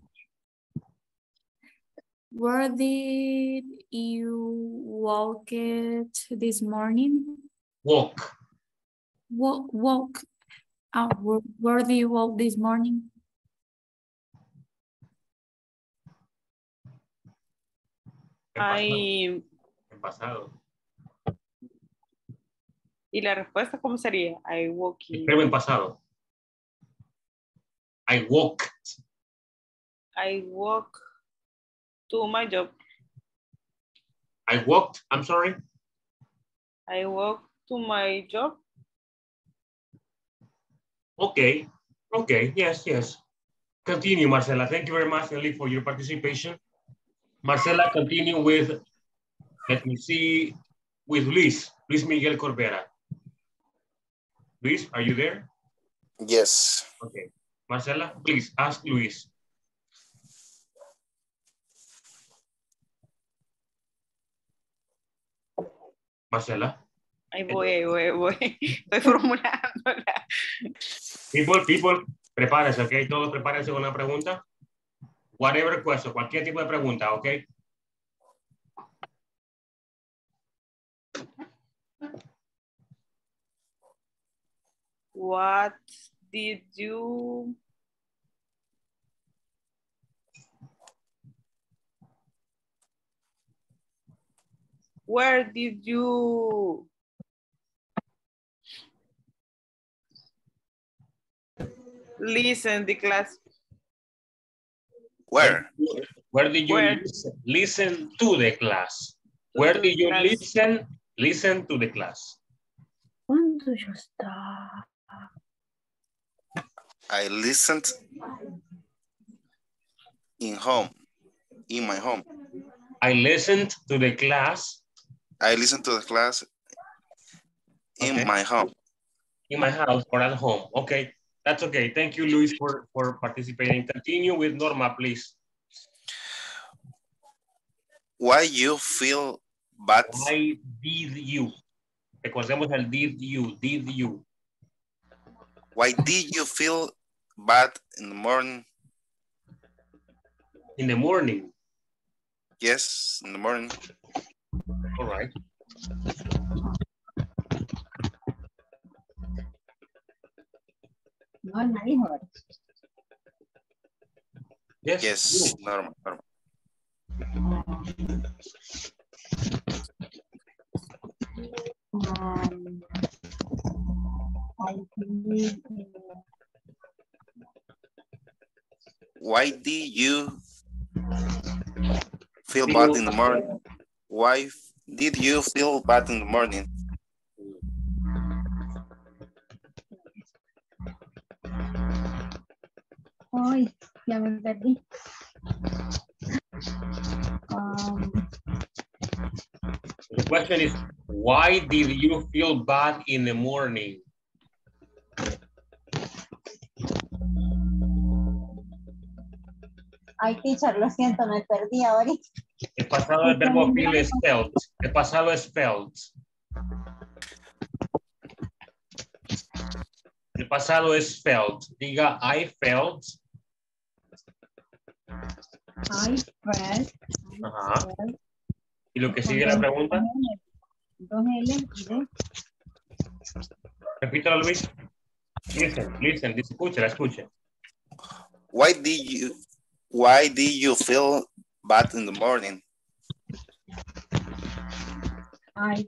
where did you walk it this morning? walk? Walk walk. Uh, where, where did you walk this morning? Ay, En pasado. ¿y la respuesta cómo sería? I walking. Escribo en pasado. I walked. I walk to my job. I walked. I'm sorry. I walk to my job. Okay. Okay. Yes, yes. Continue, Marcela. Thank you very much, Nelly, for your participation. Marcela, continue with, let me see, with Luis, Luis Miguel Corbera. Luis, are you there? Yes. Okay. Marcela, please ask Luis. Marcela. Ahí voy, ahí voy, voy. Estoy formulándola. People, people, prepárense, ok? Todos prepárense con una pregunta. Whatever question, cualquier tipo de pregunta, ok? What did you Where did you listen the class? Where? Where did you Where? Listen, listen to the class? Where did you class. listen listen to the class? ¿Cuándo yo estaba? I listened in home, in my home. I listened to the class I listened to the class in Okay. my home. in my house or at home. Okay, that's okay. Thank you, Luis, for, for participating. Continue with Norma, please. Why you feel bad? Why did you? Recordemos el did you, did you. Why did you feel bad in the morning? In the morning, Yes, in the morning. All right. No, nadie dijo. Yes, Yes, normal, normal. Um, I believe in Why did you feel bad in the morning? Why did you feel bad in the morning? Ay, ya me perdí. Um, The question is, why did you feel bad in the morning? ay, teacher, lo siento, me perdí ahorita. El pasado del verbo feel es felt. El pasado es felt. El pasado es felt. Diga, I felt. I felt. Ajá. ¿Y lo que sigue la pregunta? Dos L, D. Repítalo, Luis. Listen, listen, escucha, escucha. Why did you why did you feel bad in the morning? I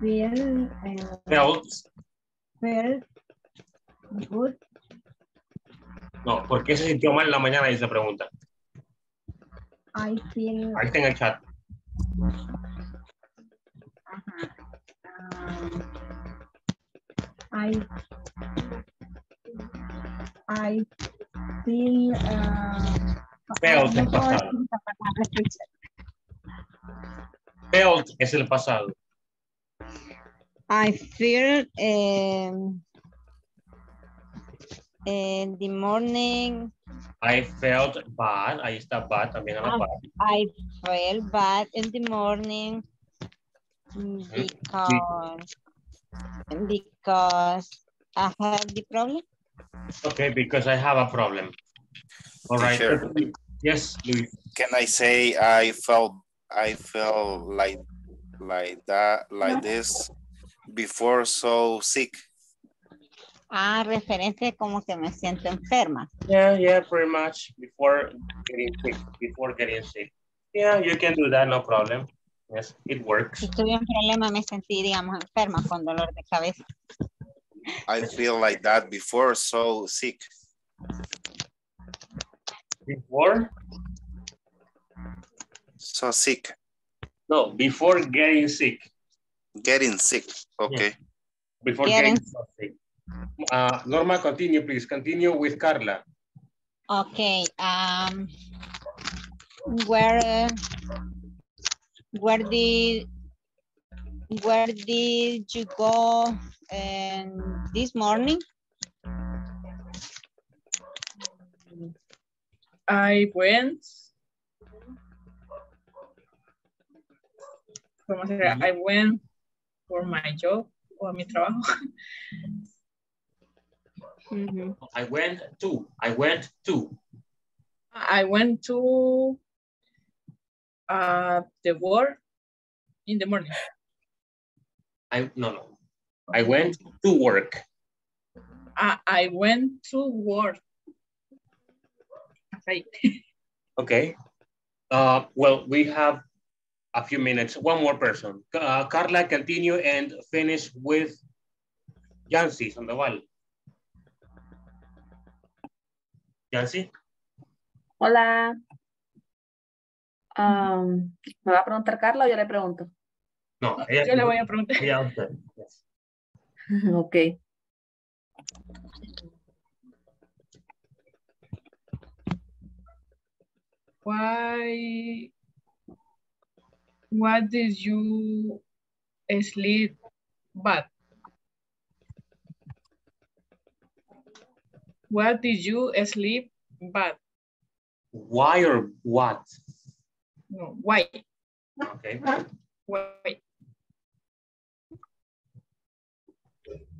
feel, uh, Felt. felt good. No, ¿por qué se sintió mal en la mañana? Dice la pregunta. I feel, Ahí está en el chat. um, I, I feel, uh, Felt no pasado. decir esa palabra, teacher. Felt es el pasado. I feel um, in the morning. I felt bad. Ahí está bad también a la Ah, par. I felt bad in the morning because because I had the problem. Okay, because I have a problem. All right. Teacher. Yes, Luis. Can I say I felt I felt like like that like this before so sick? Ah, referencia como que me siento enferma. Yeah, yeah, pretty much before getting sick. Before getting sick. Yeah, you can do that, no problem. Yes, it works. Si tuve un problema me sentí, digamos, enferma con dolor de cabeza. I feel like that before so sick. Before? So sick. No, before getting sick. Getting sick. Okay. Before Getting- getting so sick. Uh, Norma, continue, please. Continue with Carla. Okay. Um, where, where did, where did you go um, this morning? I went. ¿Cómo será? I went for my job o a mi trabajo. I went to, I went to. I went to uh, the work in the morning. I, no, no. I went to work. I, I went to work. Okay. Uh, well, we have a few minutes. One more person. Uh, Carla, continue and finish with Yancy Sandoval. Yancy? Hola. Am, ¿Me va a preguntar Carla o yo le pregunto? No, ella, Yo le voy a preguntar. ella. Yes. ok. Why, what did you sleep bad? What did you sleep bad? Why or what? No, why? Okay. Why?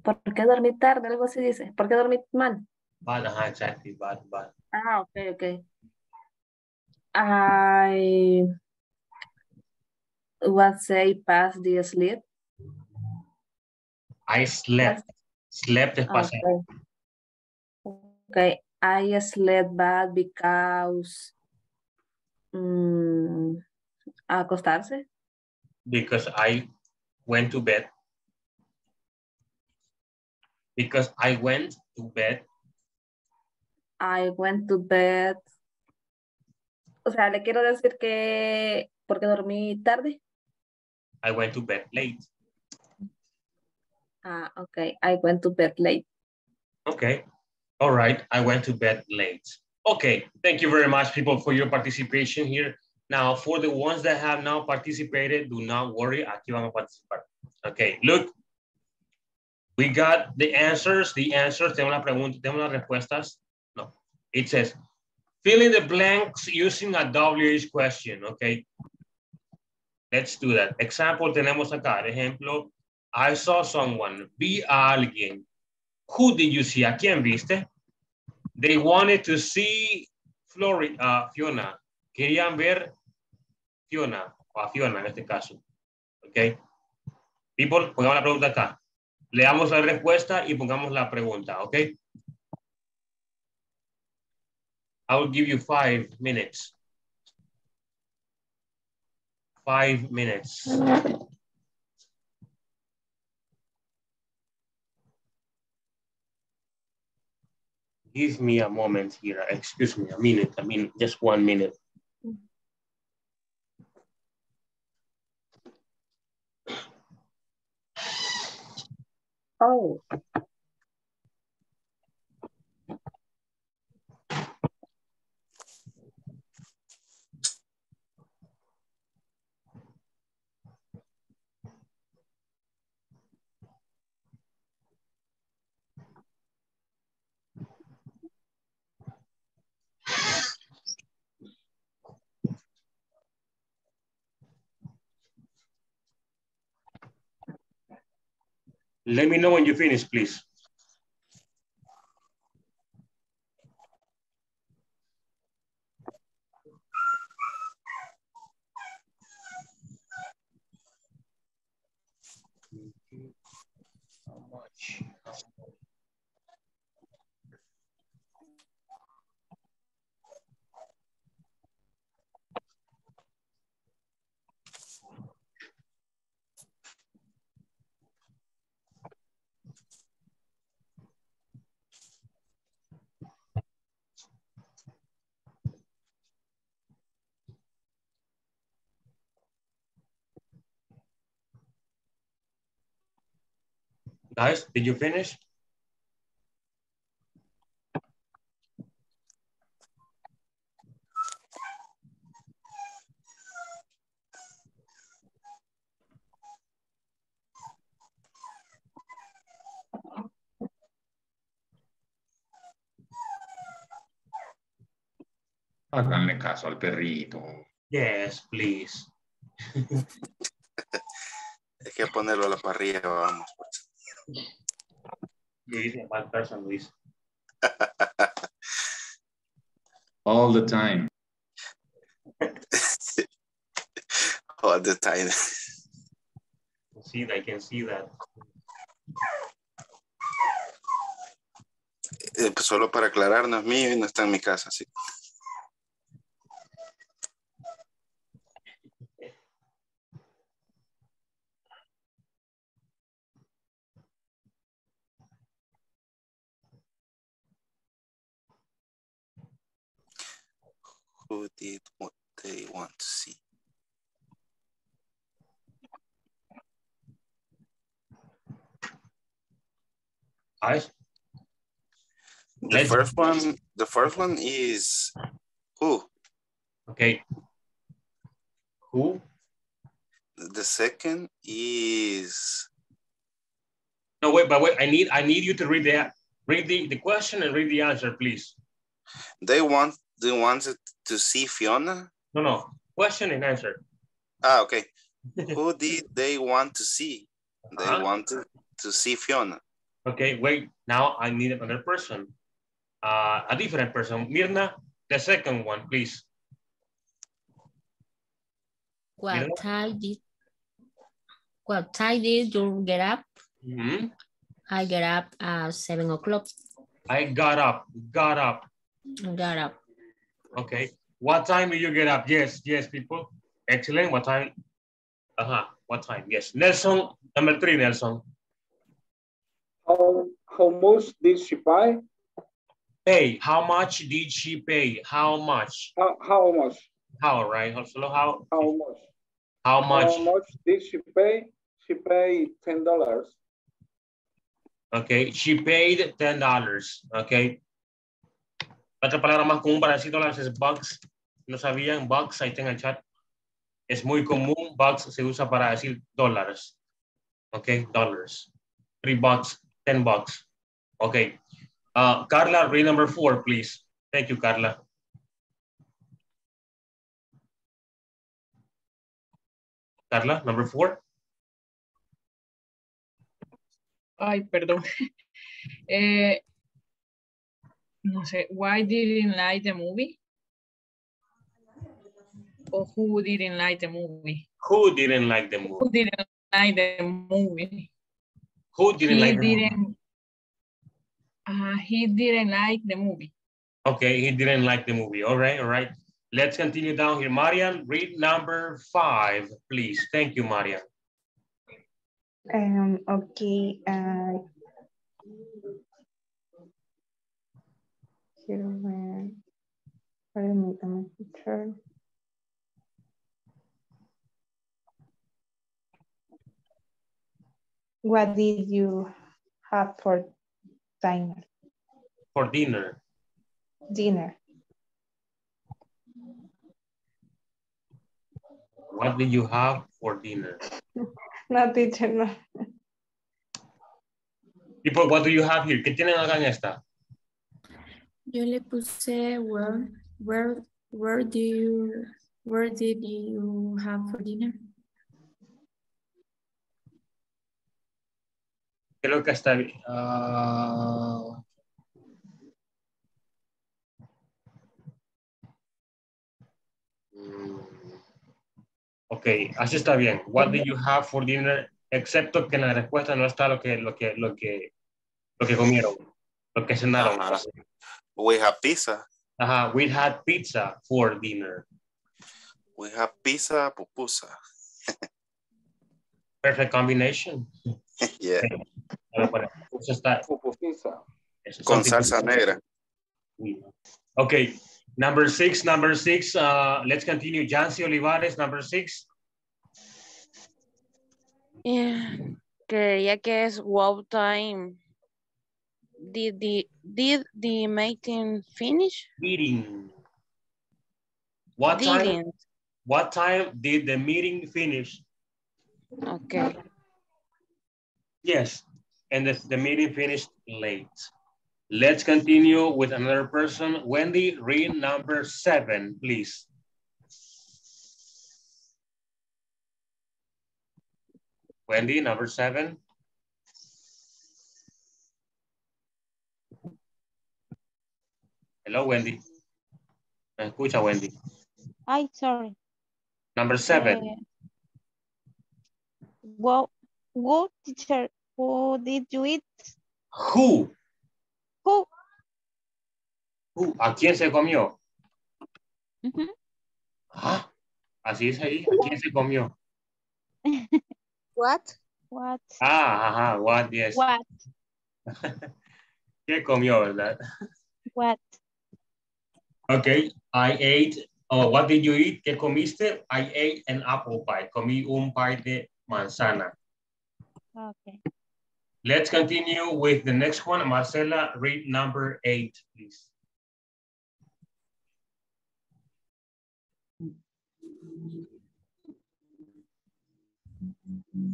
¿Por qué dormí tarde? Algo así dice. ¿Por qué dormí mal? Bad, uh exactly. Bad, bad. Ah, ok, ok. I would say past the sleep. I slept. Slept. Okay. okay. I slept bad because mm, acostarse. Because I went to bed. Because I went to bed. I went to bed. O sea, le quiero decir que porque dormí tarde. I went to bed late. Ah, okay. I went to bed late. Okay. All right. I went to bed late. Okay. Thank you very much, people, for your participation here. Now, for the ones that have not participated, do not worry. Aquí van a participar. Okay. Look, we got the answers. The answers. Tengo una pregunta. Tengo las respuestas. No. It says, fill in the blanks using a WH question. Okay. Let's do that. Example tenemos acá. Ejemplo, I saw someone. Vi a alguien. Who did you see? ¿A quién viste? They wanted to see Flori, Fiona. Querían ver Fiona, o a Fiona en este caso. ¿Ok? People, pongamos la pregunta acá. Leamos la respuesta y pongamos la pregunta. ¿Ok? I will give you five minutes. Five minutes. Give me a moment here. Excuse me, a minute. I mean, just one minute. Oh. Let me know when you finish, please. Guys, did you finish? Háganle caso al perrito. Yes, please. Hay que ponerlo a la parrilla, vamos. Luis, Luis. All the time. All the time. See, I can see that. Eh, pues solo para aclarar, no es mío y no está en mi casa, sí. Guys, The Let's- first one, the first one is who? okay. Who? The second is No, wait, but wait, I need I need you to read the read the, the question and read the answer, please. they want they wanted to see Fiona. No, no. Question and answer. Ah, okay. Who did they want to see? They Uh-huh. wanted to see Fiona. Okay, wait. Now I need another person. Uh, a different person. Mirna, the second one, please. What time did what time did you get up? Mhm. I get up at seven o'clock. I got up. Got up. Got up. Okay. What time did you get up? Yes, yes, people. Excellent. What time? Uh-huh. What time? Yes. Nelson, number three, Nelson. How, how much did she buy? Pay. How much did she pay? How much? How, how much? How, right? Solo how? How much? How much? How much did she pay? She paid ten dollars. Okay. She paid $10. Okay. Otra palabra más común para decir dólares es bucks. No sabían, bucks, ahí está en el chat. Es muy común, bucks se usa para decir dólares. Okay, dollars. Three bucks, ten bucks. Okay. Uh, Carla, read number four, please. Thank you, Carla. Carla, number four. Ay, perdón. Eh, no sé, why didn't like the movie? Or who didn't like the movie? Who didn't like the movie? Who didn't like the movie? Who didn't he like the movie? didn't, uh, he didn't like the movie. Okay, he didn't like the movie. All right, all right. Let's continue down here. Marian, read number five, please. Thank you, Marian. Um, okay. Uh, quiero ver. Permítame escuchar. What did you have for dinner? For dinner. Dinner. What did you have for dinner? No, teacher, no. People, what do you have here? ¿Qué tienen acá en esta? Yo le puse where, where, where do you, where did you have for dinner? Creo que está bien. Mm, Ok, así está bien. What did you have for dinner? Excepto que en la respuesta no está lo que, lo que, lo que, lo que comieron, lo que cenaron. Ajá. We have pizza. Ajá, we had pizza for dinner. We have pizza, pupusa. Perfect combination. Yeah. Pero bueno, eso está, eso Con something- salsa negra. Okay, number six, number six. Uh, let's continue. Jancy Olivares, number six. Yeah. Creería que es what time did the did the meeting finish? Meeting. What time? Didn't. What time did the meeting finish? Okay. Yes, and the, the meeting finished late. Let's continue with another person. Wendy, read number seven, please. Wendy, number seven. Hello, Wendy. ¿Me escucha, Wendy? Ay, sorry. Number seven. Eh, what, what teacher, who did you eat? Who? Who? Who? ¿A quién se comió? Ujú. Ah, Así es ahí. ¿A quién se comió? What? What? Ah, ajá, what, yes. What? ¿Qué comió, verdad? What? Okay, I ate, oh, what did you eat? ¿Qué comiste? I ate an apple pie. Comí un pie de manzana. Okay. Let's continue with the next one. Marcela, read number eight, please.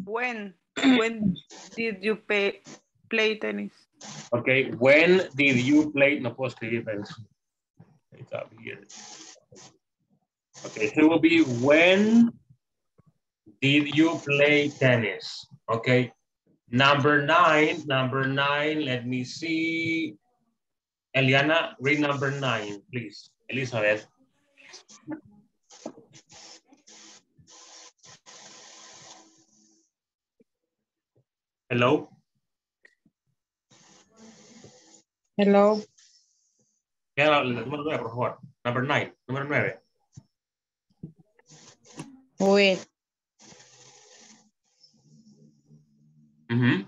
When when did you pay, play tennis? Okay, when did you play? No puedo escribir, pero it's up here. Okay, so it will be when did you play tennis? Okay, number nine, number nine, let me see. Eliana, read number nine, please. Elizabeth. Hello. Hello. Ya, la- la- número nueve, por favor. Number nine, número nueve. Me-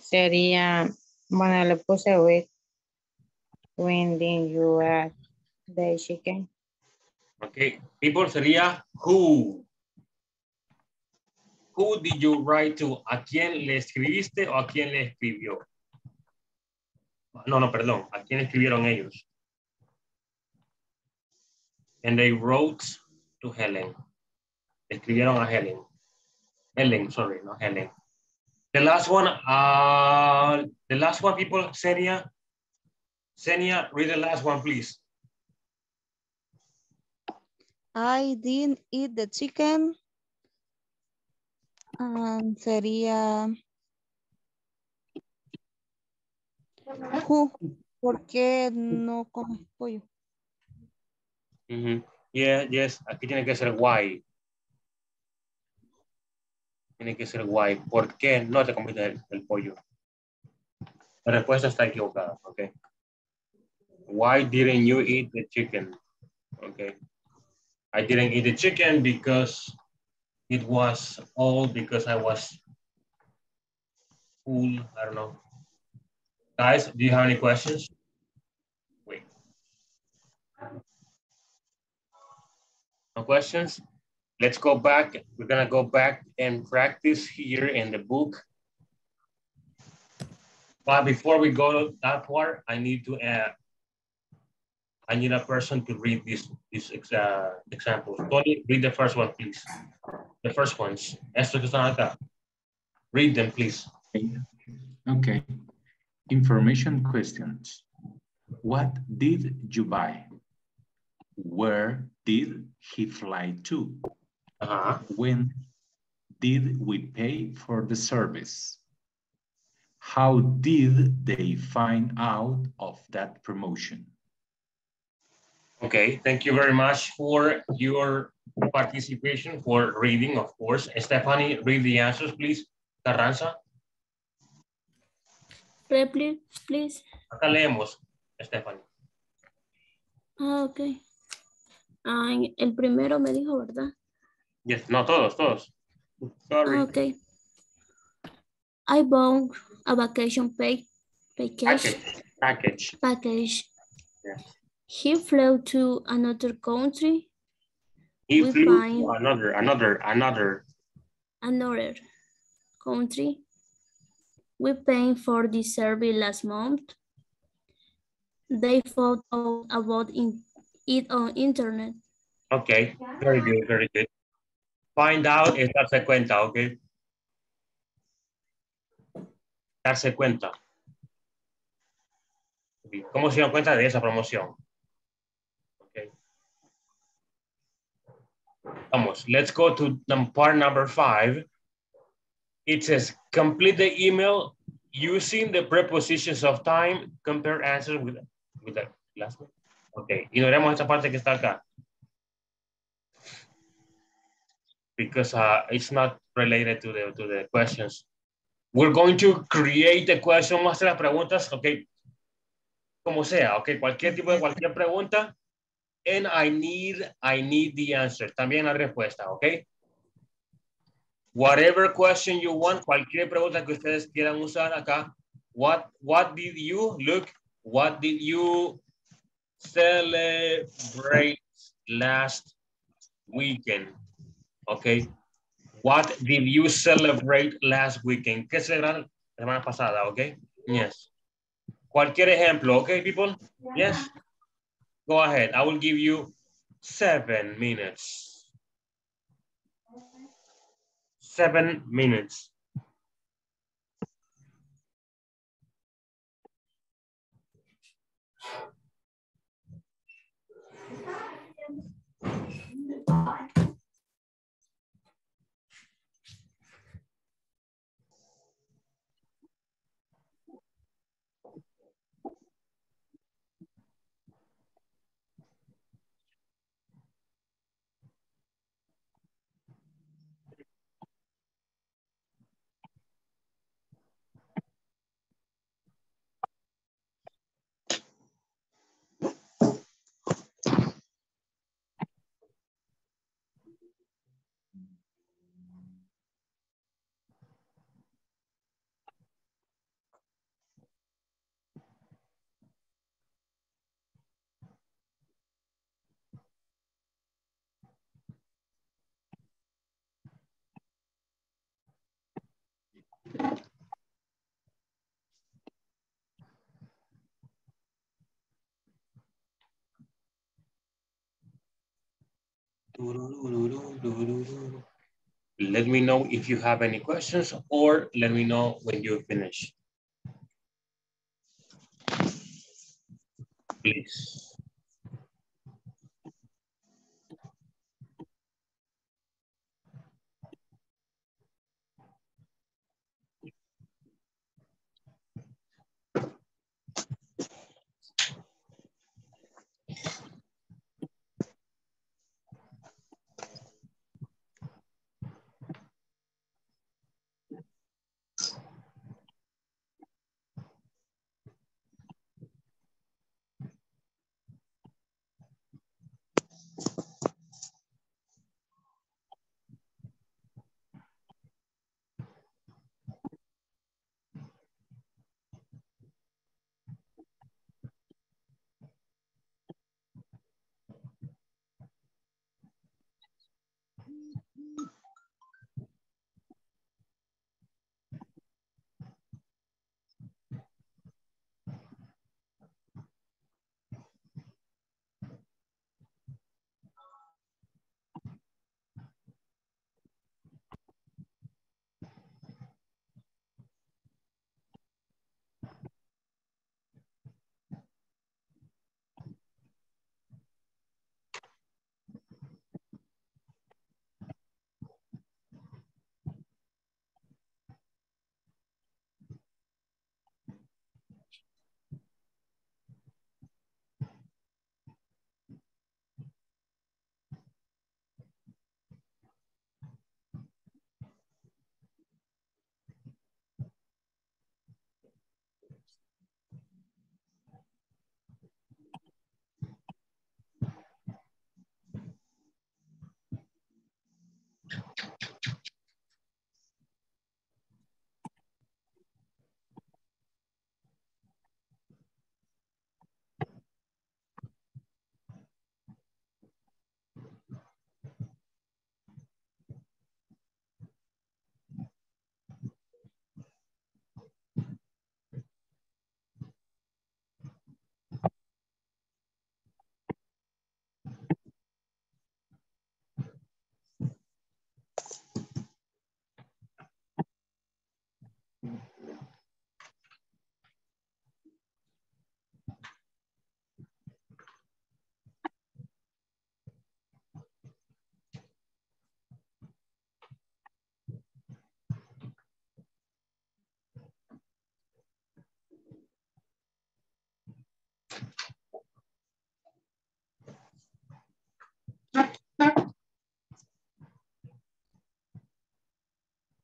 Sería, bueno, le puse wait. When did you add the chicken? Okay, people sería who. Who did you write to? ¿A quién le escribiste o a quién le escribió? No, no, perdón. ¿A quién escribieron ellos? And they wrote to Helen. Escribieron a Helen. Helen, sorry, no Helen. The last one, uh, the last one, people, Senia. Senia, read the last one, please. I didn't eat the chicken. Um, sería. ¿Por qué no comes pollo? Ujú. Yeah, yes, aquí tiene que ser why. Tiene que ser why. ¿Por qué no te comiste el, el pollo? La respuesta está equivocada. Why didn't you eat the chicken? Okay. I didn't eat the chicken because it was old, because I was full. I don't know. Guys, do you have any questions? Wait. No questions? Let's go back. We're gonna go back and practice here in the book. But before we go that far, I need to add, I need a person to read these, these uh, examples. Tony, read the first one, please. The first ones. Están acá. Read them, please. Okay. Information questions. What did you buy? Where did he fly to? Uh-huh. When did we pay for the service? How did they find out of that promotion? Okay, thank you very much for your participation, for reading, of course. Stephanie, read the answers, please. Carranza, Repeat, please. acá leemos, Stephanie. Ah, ok. Ah, el primero me dijo, ¿verdad? Yes, no, todos, todos. Sorry. Ah, ok. I bought a vacation pay, package, Package, package. package. Yes. He flew to another country, He We flew find- to another, another, another. another country. We paid for the survey last month. They out about in, it on internet. Okay, very good, very good. Find out es darse cuenta, okay? darse cuenta. ¿Cómo se dieron cuenta de esa promoción? Okay. Vamos, let's go to part number five. It says, complete the email using the prepositions of time, compare answers with, with the last one. Ok, ignoremos esta parte que está acá. Because uh, it's not related to the, to the questions. We're going to create the question, hacer las preguntas, ok, como sea, ok, cualquier tipo de cualquier pregunta, and I need, I need the answer, también la respuesta, ok. Whatever question you want, cualquier pregunta que ustedes quieran usar acá, what, what did you, look, what did you celebrate last weekend? Okay. What did you celebrate last weekend? ¿Qué celebraron la semana pasada? Okay. Yes. Cualquier ejemplo. Okay, people? Yes. Go ahead. I will give you seven minutes. Seven minutes. line. Let me know if you have any questions or let me know when you finish. Please.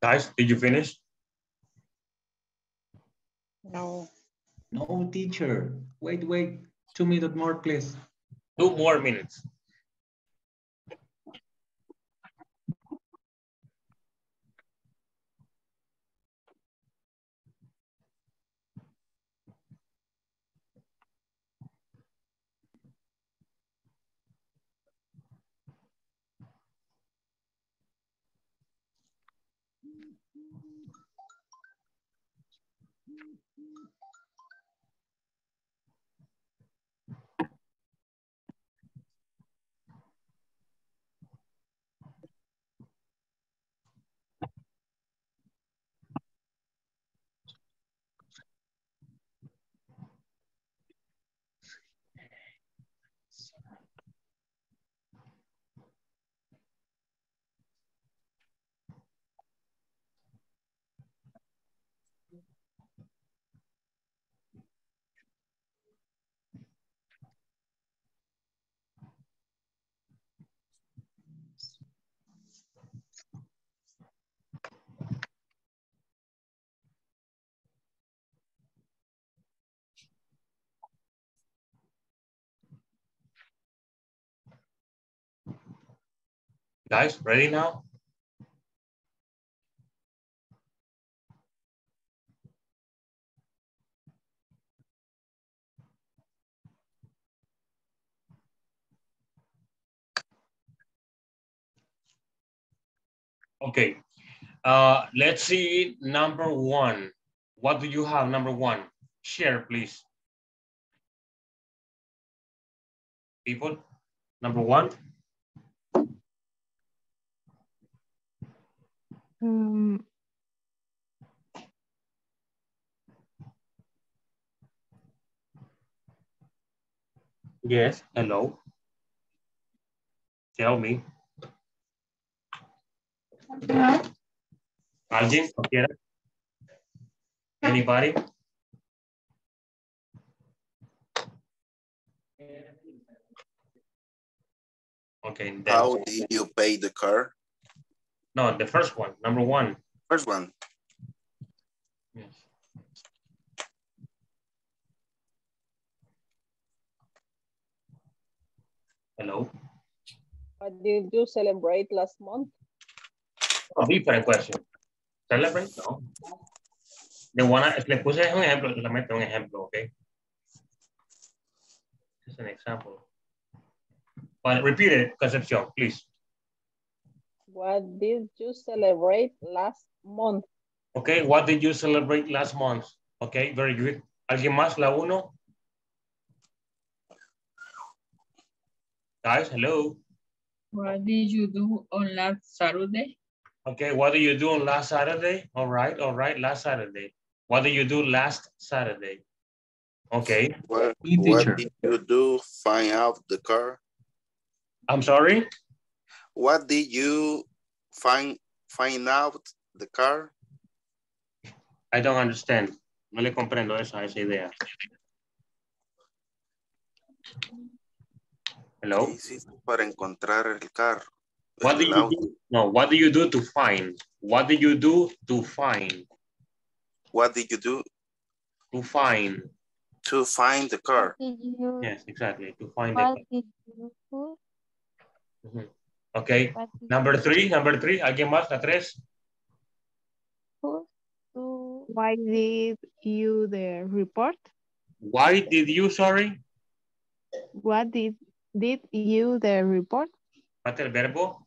Guys, did you finish? No. No, teacher. Wait, wait. Two minutes more, please. Two more minutes. Guys, ready now? Okay, uh, let's see number one. What do you have, number one? Share, please. People, number one. Um, Yes, hello. Tell me. ¿Alguien? ¿Cualquiera? Anybody? Okay. How did you pay the car? No, the first one, number one. First one. Yes. Hello. What did you celebrate last month? Oh, different question. Celebrate? No. The one, I- le puse un ejemplo, solamente un ejemplo, okay? Just an example. But repeat it, Concepcion, please. What did you celebrate last month? Okay, what did you celebrate last month? Okay, very good. ¿Alguien más? La uno. Guys, hello. What did you do on last Saturday? Okay, what did you do on last Saturday? All right, all right, last Saturday. What did you do last Saturday? Okay, What, what did you do find out the car? I'm sorry. What did you find find out the car? I don't understand. No le comprendo esa, esa idea. Hello? ¿Qué hiciste para encontrar el carro? What do you do? No, what do you do to find? What do you do to find? What did you do To find. to find the car? Yes, exactly. To find the what did you do? Mhm. Okay. What did Number three, number three. ¿Alguien más? La tres. why did you the report? Why did you, sorry? What did did you the report? Mate el verbo.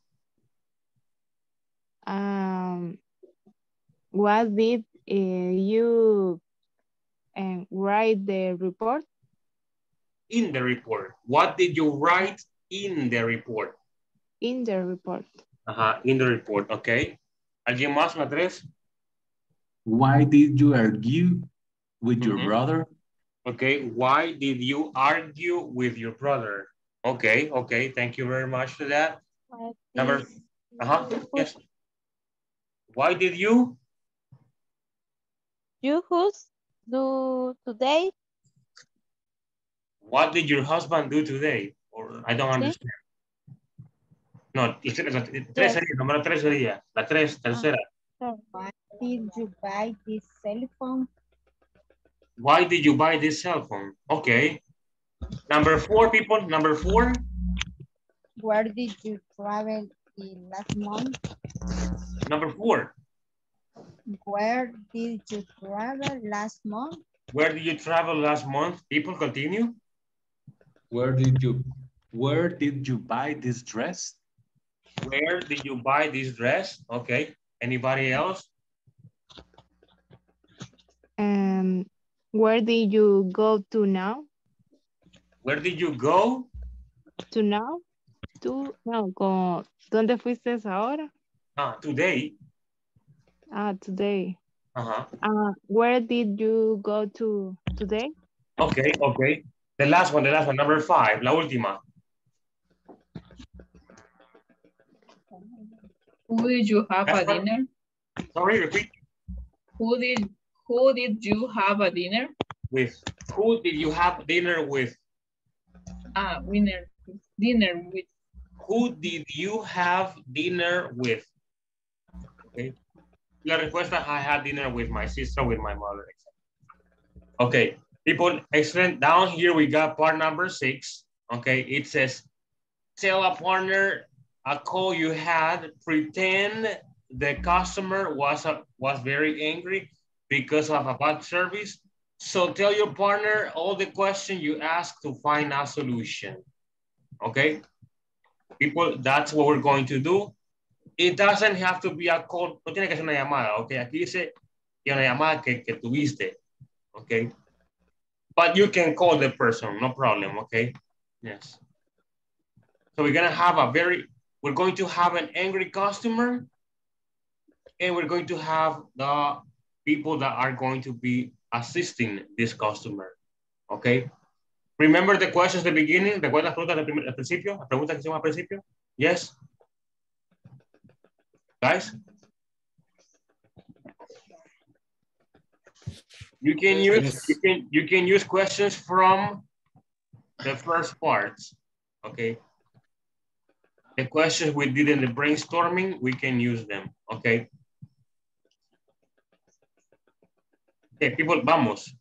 Um, what did uh, you uh, write the report? In the report. What did you write in the report? In the report. Ajá, in the report, okay. ¿Alguien más? La tres. Why did you argue with your Mhm. brother? Okay, why did you argue with your brother? Okay, okay, thank you very much for that. What Number, uh-huh, yes. Why did you? You who's do today? What did your husband do today? Or I don't understand. No, la tres- la tres sería, número tres sería, la tres, tercera. Teacher, why did you buy this cell phone? Why did you buy this cell phone? Okay. Number four, people. Number four. Where did you travel in last month? Number four. Where did you travel last month? Where did you travel last month? People continue. Where did you where did you buy this dress? Where did you buy this dress? Okay. Anybody else? Um, where did you go to now? Where did you go? To now? To, now, como, ¿dónde fuiste ahora? Ah, today. Ah, today. Uh-huh. Uh, where did you go to today? Okay, okay. The last one, the last one, number five, la última. Who did you have That's a what- dinner? Sorry, repeat. Who did who did you have a dinner? With who did you have dinner with? Ah, winner dinner with Who did you have dinner with? Okay. La respuesta, I had dinner with my sister, with my mother. Okay, people, excellent. Down here, we got part number six. Okay, it says, tell a partner a call you had, pretend the customer was, a, was very angry because of a bad service. So tell your partner all the questions you ask to find a solution. Okay? People, that's what we're going to do. It doesn't have to be a call, no tiene que ser una llamada, okay? Aquí dice que una llamada que, que tuviste, okay? But you can call the person, no problem, okay? Yes. So we're gonna have a very, we're going to have an angry customer and we're going to have the people that are going to be assisting this customer, okay? Remember the questions at the beginning? ¿Recuerdas las preguntas al principio? Las preguntas que hicimos al principio? Yes? Guys? You can use you can you can use questions from the first parts. Okay. The questions we did in the brainstorming, we can use them. Okay. Okay, people, vamos.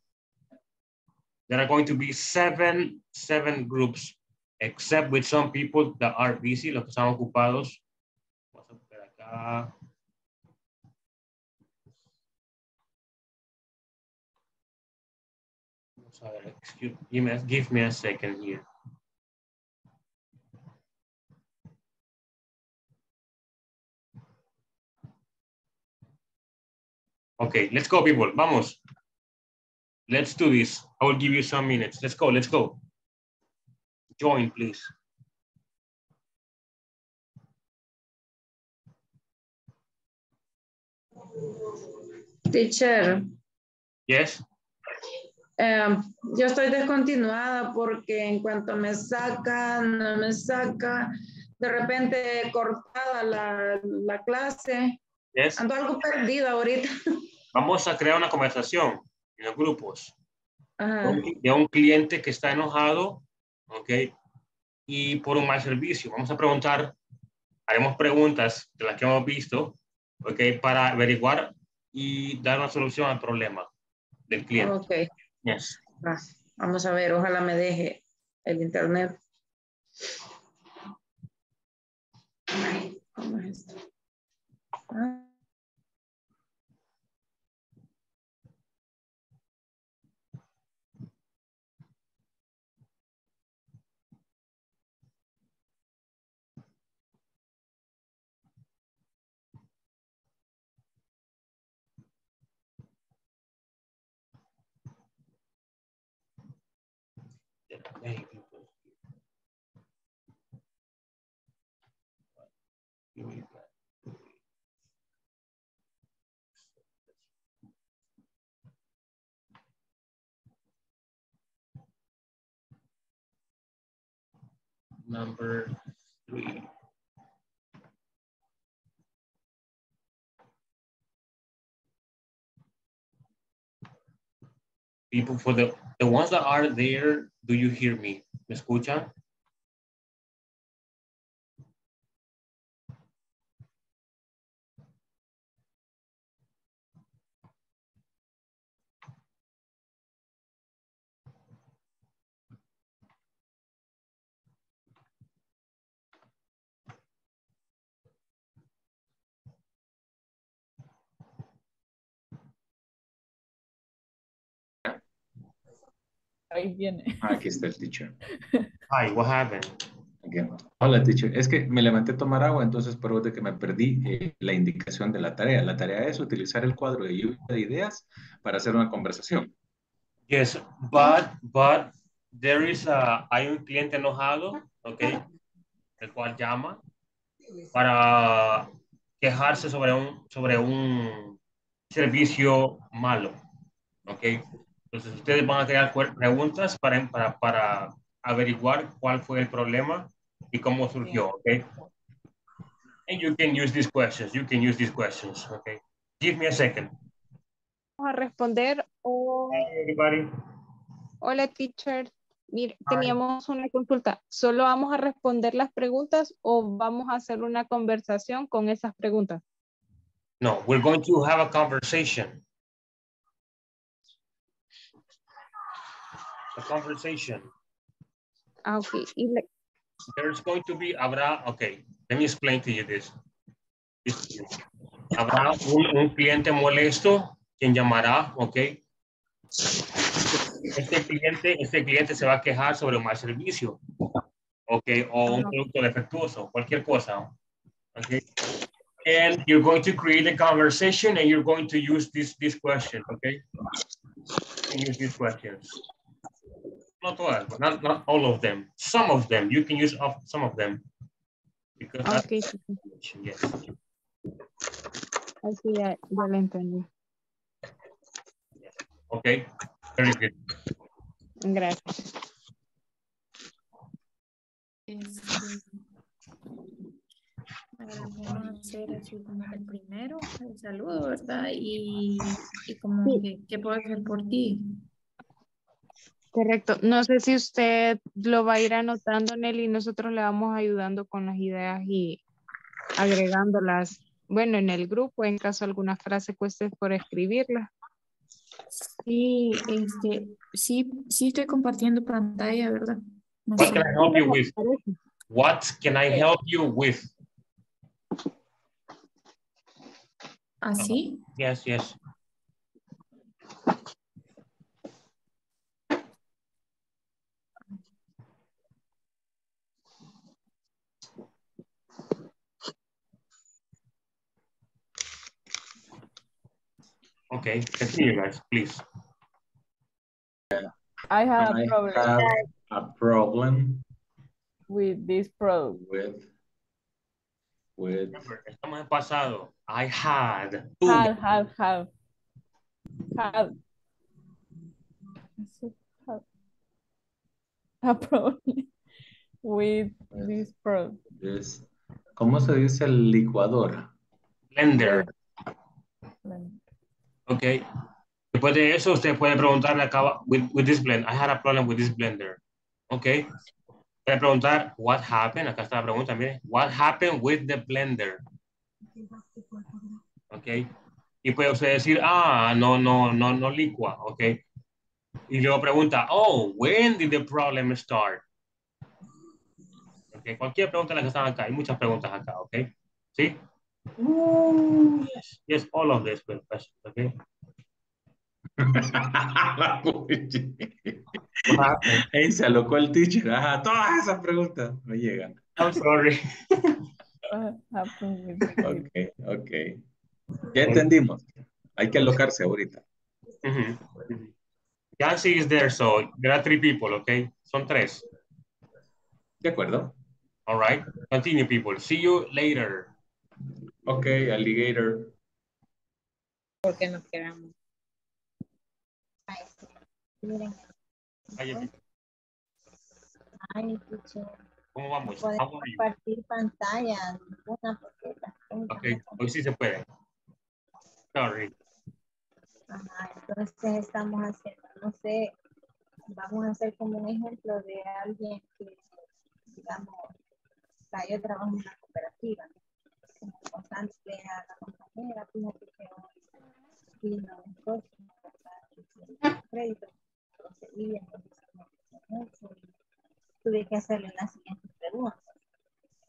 There are going to be seven, seven groups, except with some people that are busy, los que están ocupados. Vamos a acá. Excuse, give me, give me a second here. Okay, let's go, people. Vamos. Let's do this. I will give you some minutes. Let's go, let's go. Join, please. Teacher, Yes. em, yo estoy descontinuada porque en cuanto me sacan, no me saca, de repente cortada la, la clase, Yes. ando algo perdida ahorita. Vamos a crear una conversación en los grupos Ajá. de un cliente que está enojado, ¿ok? Y por un mal servicio. Vamos a preguntar, haremos preguntas de las que hemos visto, ¿ok? Para averiguar y dar una solución al problema del cliente. Ok, Yes. va, vamos a ver, ojalá me deje el internet. Ay, ¿Cómo es esto? Ah. Number three. People, for the, the ones that are there, do you hear me? ¿Me escuchan? Ahí viene. Ah, Aquí está el teacher. Hi, what happened? Again. Hola, teacher. Es que me levanté a tomar agua, entonces por de que me perdí eh, la indicación de la tarea. La tarea es utilizar el cuadro de lluvia de ideas para hacer una conversación. Yes, but, but there is a, hay un cliente enojado, ¿ok? El cual llama para quejarse sobre un, sobre un servicio malo, ¿ok? Entonces ustedes van a crear preguntas para, para, para averiguar cuál fue el problema y cómo surgió, ¿ok? And you can use these questions, you can use these questions, ¿ok? Give me a second. Vamos a responder o... Everybody. Hola, teacher. Mire, teníamos una consulta. ¿Solo vamos a responder las preguntas o vamos a hacer una conversación con esas preguntas? No, we're going to have a conversation. A conversation. Ah, ok. Y There's going to be, habrá, okay, let me explain to you this. Habrá un, un cliente molesto quien llamará, ok. Este cliente, este cliente se va a quejar sobre un mal servicio, ok, o un producto defectuoso, cualquier cosa, ok. And you're going to create a conversation and you're going to use this, this question, okay. Use these questions. Not all, not, not all of them. Some of them, you can use of some of them. Because Ok, sí, sí. yes. Así ya, ya lo entendí. Okay, very good. Gracias. Este, a ver, vamos a hacer así como el primero, el saludo, ¿verdad? Y, y como que, ¿qué puedo hacer por ti? Correcto. No sé si usted lo va a ir anotando, Nelly, nosotros le vamos ayudando con las ideas y agregándolas, bueno, en el grupo, en caso alguna frase cueste por escribirla. Sí, este, sí, sí estoy compartiendo pantalla, ¿verdad? No What sé. can I help you with? What can I help you with? ¿Así? Yes, yes. Okay, continue guys, please. I have I a problem have a problem with this product. with with Estamos en pasado. I had. Tú. Have, have, have. Have. Have a problem with this product. this. ¿Cómo se dice licuadora? Blender. Okay. Después de eso, usted puede preguntarle acá, with, with this blend, I had a problem with this blender. Okay. Puede preguntar, what happened? Acá está la pregunta, mire. What happened with the blender? Okay. Y puede usted decir, ah, no, no, no, no licua. Okay. Y luego pregunta, oh, when did the problem start? Okay. Cualquier pregunta las que están acá. Hay muchas preguntas acá, okay. ¿Sí? Yes, yes, all of these good questions, okay? Hey, se alocó el teacher. Ajá, todas esas preguntas no llegan. I'm sorry. Happen with this. Ok, ok. Ya entendimos. Hay que alocarse ahorita. Mhm. Yancy is there, so there are three people, okay? Son tres. De acuerdo. All right. Continue, people. See you later. Ok, alligator. Porque nos quedamos. Miren, Ay, ¿Cómo vamos? podemos compartir pantalla, una porque las Okay, hoy sí se puede. Sorry. Ajá, entonces estamos haciendo, no sé, vamos a hacer como un ejemplo de alguien que, digamos, o sea, yo trabajo en una cooperativa, como constante a la compañera, fíjate que hoy que crédito, entonces, tuve que hacerle las siguientes preguntas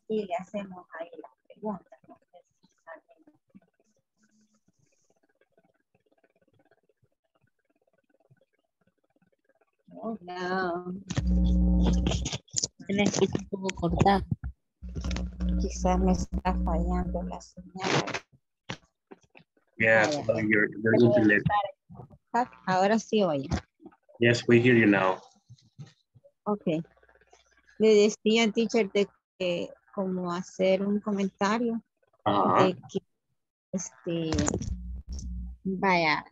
y le hacemos ahí las preguntas, no No. La escucho un poco cortada. Quizás me está fallando la señal. Yeah, Ah, your, your internet. Ah, Ahora sí oye. Yes, we hear you now. Ok. Le decía, teacher, de que como hacer un comentario Ajá. de que, este, vaya,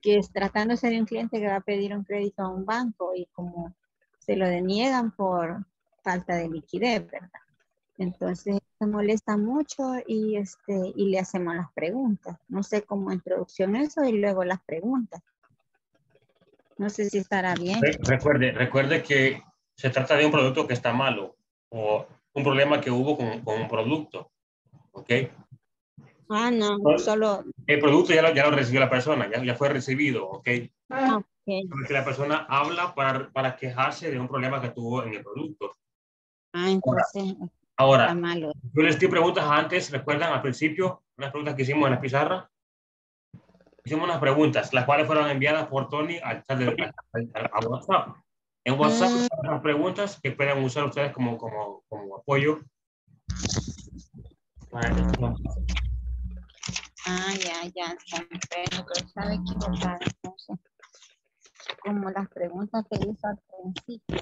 que es tratándose de un cliente que va a pedir un crédito a un banco y como se lo deniegan por falta de liquidez, ¿verdad? Entonces se molesta mucho y, este, y le hacemos las preguntas. No sé cómo introducción eso y luego las preguntas. No sé si estará bien. Re- Recuerde, recuerde que se trata de un producto que está malo o un problema que hubo con, con un producto. ¿Ok? Ah, no, solo... El producto ya lo, ya lo recibió la persona, ya, ya fue recibido. ¿Ok? ah, ok. Porque la persona habla para, para quejarse de un problema que tuvo en el producto. Ah, entonces Ahora, está malo. yo les di preguntas antes, ¿recuerdan al principio? Unas preguntas que hicimos en la pizarra. Hicimos unas preguntas, las cuales fueron enviadas por Tony al chat de- a WhatsApp. En WhatsApp, Mm. unas preguntas que pueden usar ustedes como, como, como apoyo. Ah, ya, ya, está pero estaba equivocada. Entonces, como las preguntas que hizo al principio.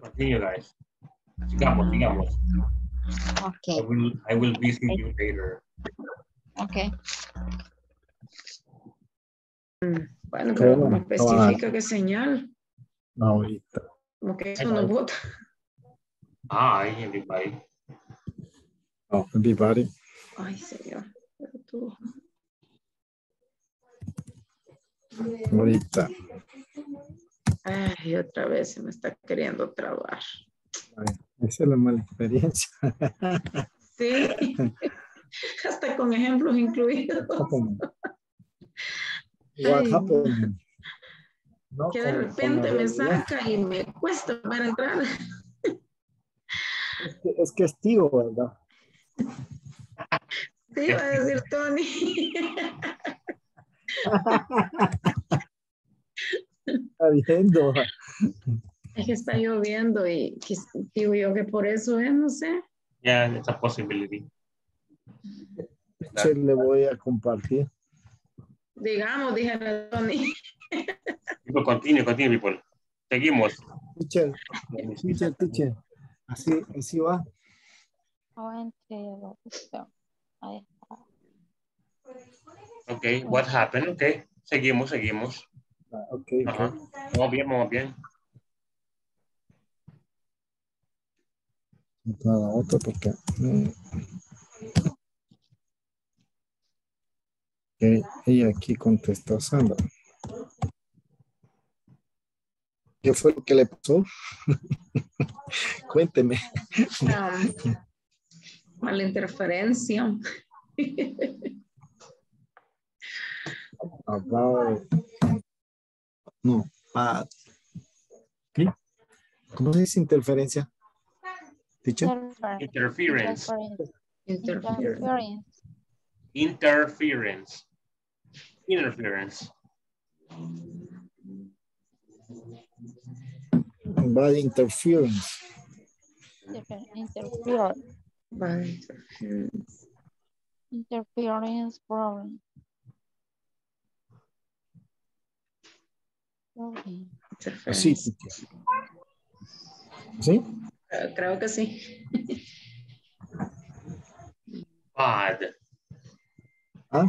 Continue, guys. Sigamos, sigamos. I Ok, will, I will visit you later. ok. Bueno, pero No, especifica qué señal, ahorita. como que eso no vota. Ah, ahí en mi país. Oh, everybody. Ay, señor. pero tú- Ahorita. Ay, otra vez se me está queriendo trabar. Ay, Esa es la mala experiencia. Sí, hasta con ejemplos incluidos. What Ay, happened? No, Que de repente me saca y me cuesta para entrar. Es que, es que es tío, ¿verdad? Sí, iba a decir Tony. Está viendo. Es que está lloviendo y digo yo que por eso es, no sé. Yeah, it's a possibility. Se le voy a compartir. Digamos, dije a Tony. People, continue, continue, people. Seguimos. Teacher, teacher, teacher. Así, así va. O entre la opción. Ahí está. Ok, what happened? Ok, seguimos, seguimos. Ok, Ajá. Vamos bien, vamos bien. Nada, otra porque. mm. Ok, ella aquí contestó Sandra. ¿Qué fue lo que le pasó? Cuénteme. Um, mala interferencia. About. No, bad. ¿Qué? ¿Cómo se dice interferencia? Teacher? Interference. Interference. Interference. Interference. Bad interference. Interfer- Interfere. Bad interference. Interference problem. Teacher. ¿Sí? Eh, creo que sí. Bad. ¿Ah?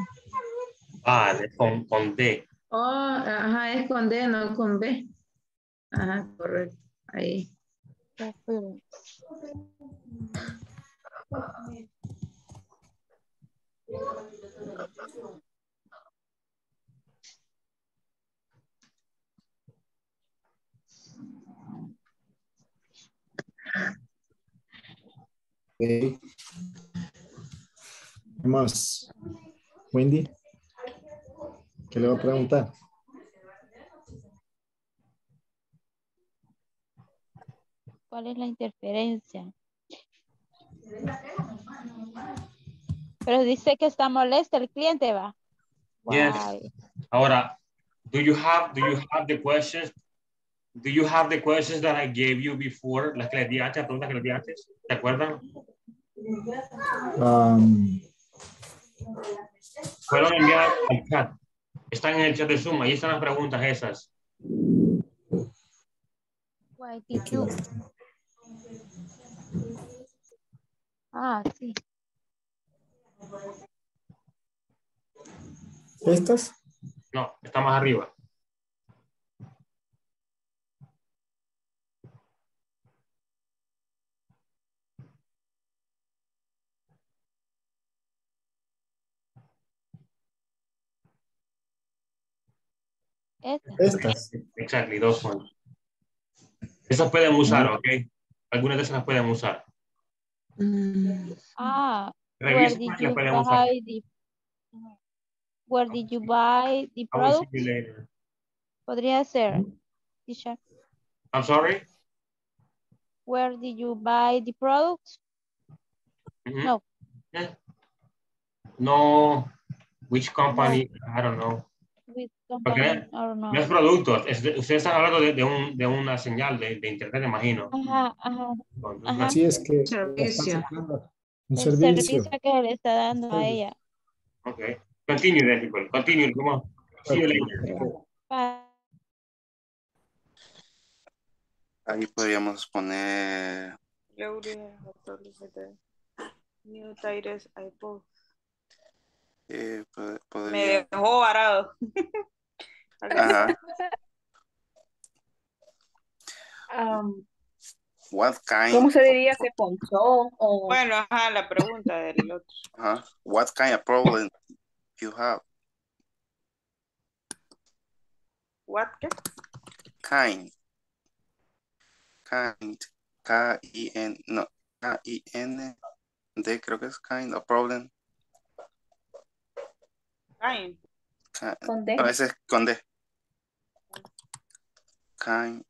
Bad, con, con D. Oh, ajá, es con D, no con B. Ajá, correcto. Ahí. ¿Qué más? Wendy. ¿Qué le va a preguntar? ¿Cuál es la interferencia? Pero dice que está molesto el cliente, va. Yes. Ahora, do you have do you have the questions? Do you have the questions that I gave you before? Las que les di antes, las preguntas que les di antes. ¿Te acuerdan? Um, Fueron enviadas al chat. Están en el chat de Zoom. Ahí están las preguntas esas. Ah, sí. ¿Estas? No, está más arriba. Estas. Exactly, those ones. Esas pueden usar, ¿ok? Algunas de esas las pueden usar. Ah, where Revisen did las you pueden usar. buy the Where did you buy the I will see product? you later. Podría ser. teacher. I'm sorry? Where did you buy the product? Mhm. No. Yeah. No, which company? I don't know. Porque no es producto, es de- ustedes están hablando de, de un, de una señal de, de internet, imagino. Ajá, ajá. Ajá. Así es que Servicio. un El servicio. servicio que le está dando a ella. Okay. Continue then, people. Continue. Later. Bye. Ahí podríamos poner. New tires iPod. eh, pod- Me dejó varado. ajá, Um, what kind, ¿Cómo se diría? ¿Se ponchó? O... Bueno, ajá, la pregunta del otro. ajá, what kind of problem you have, What? Kind, kind, K-I-N, no, K-I-N, D creo que es kind of problem, Kind. Ki- Con D. a veces con D, kind,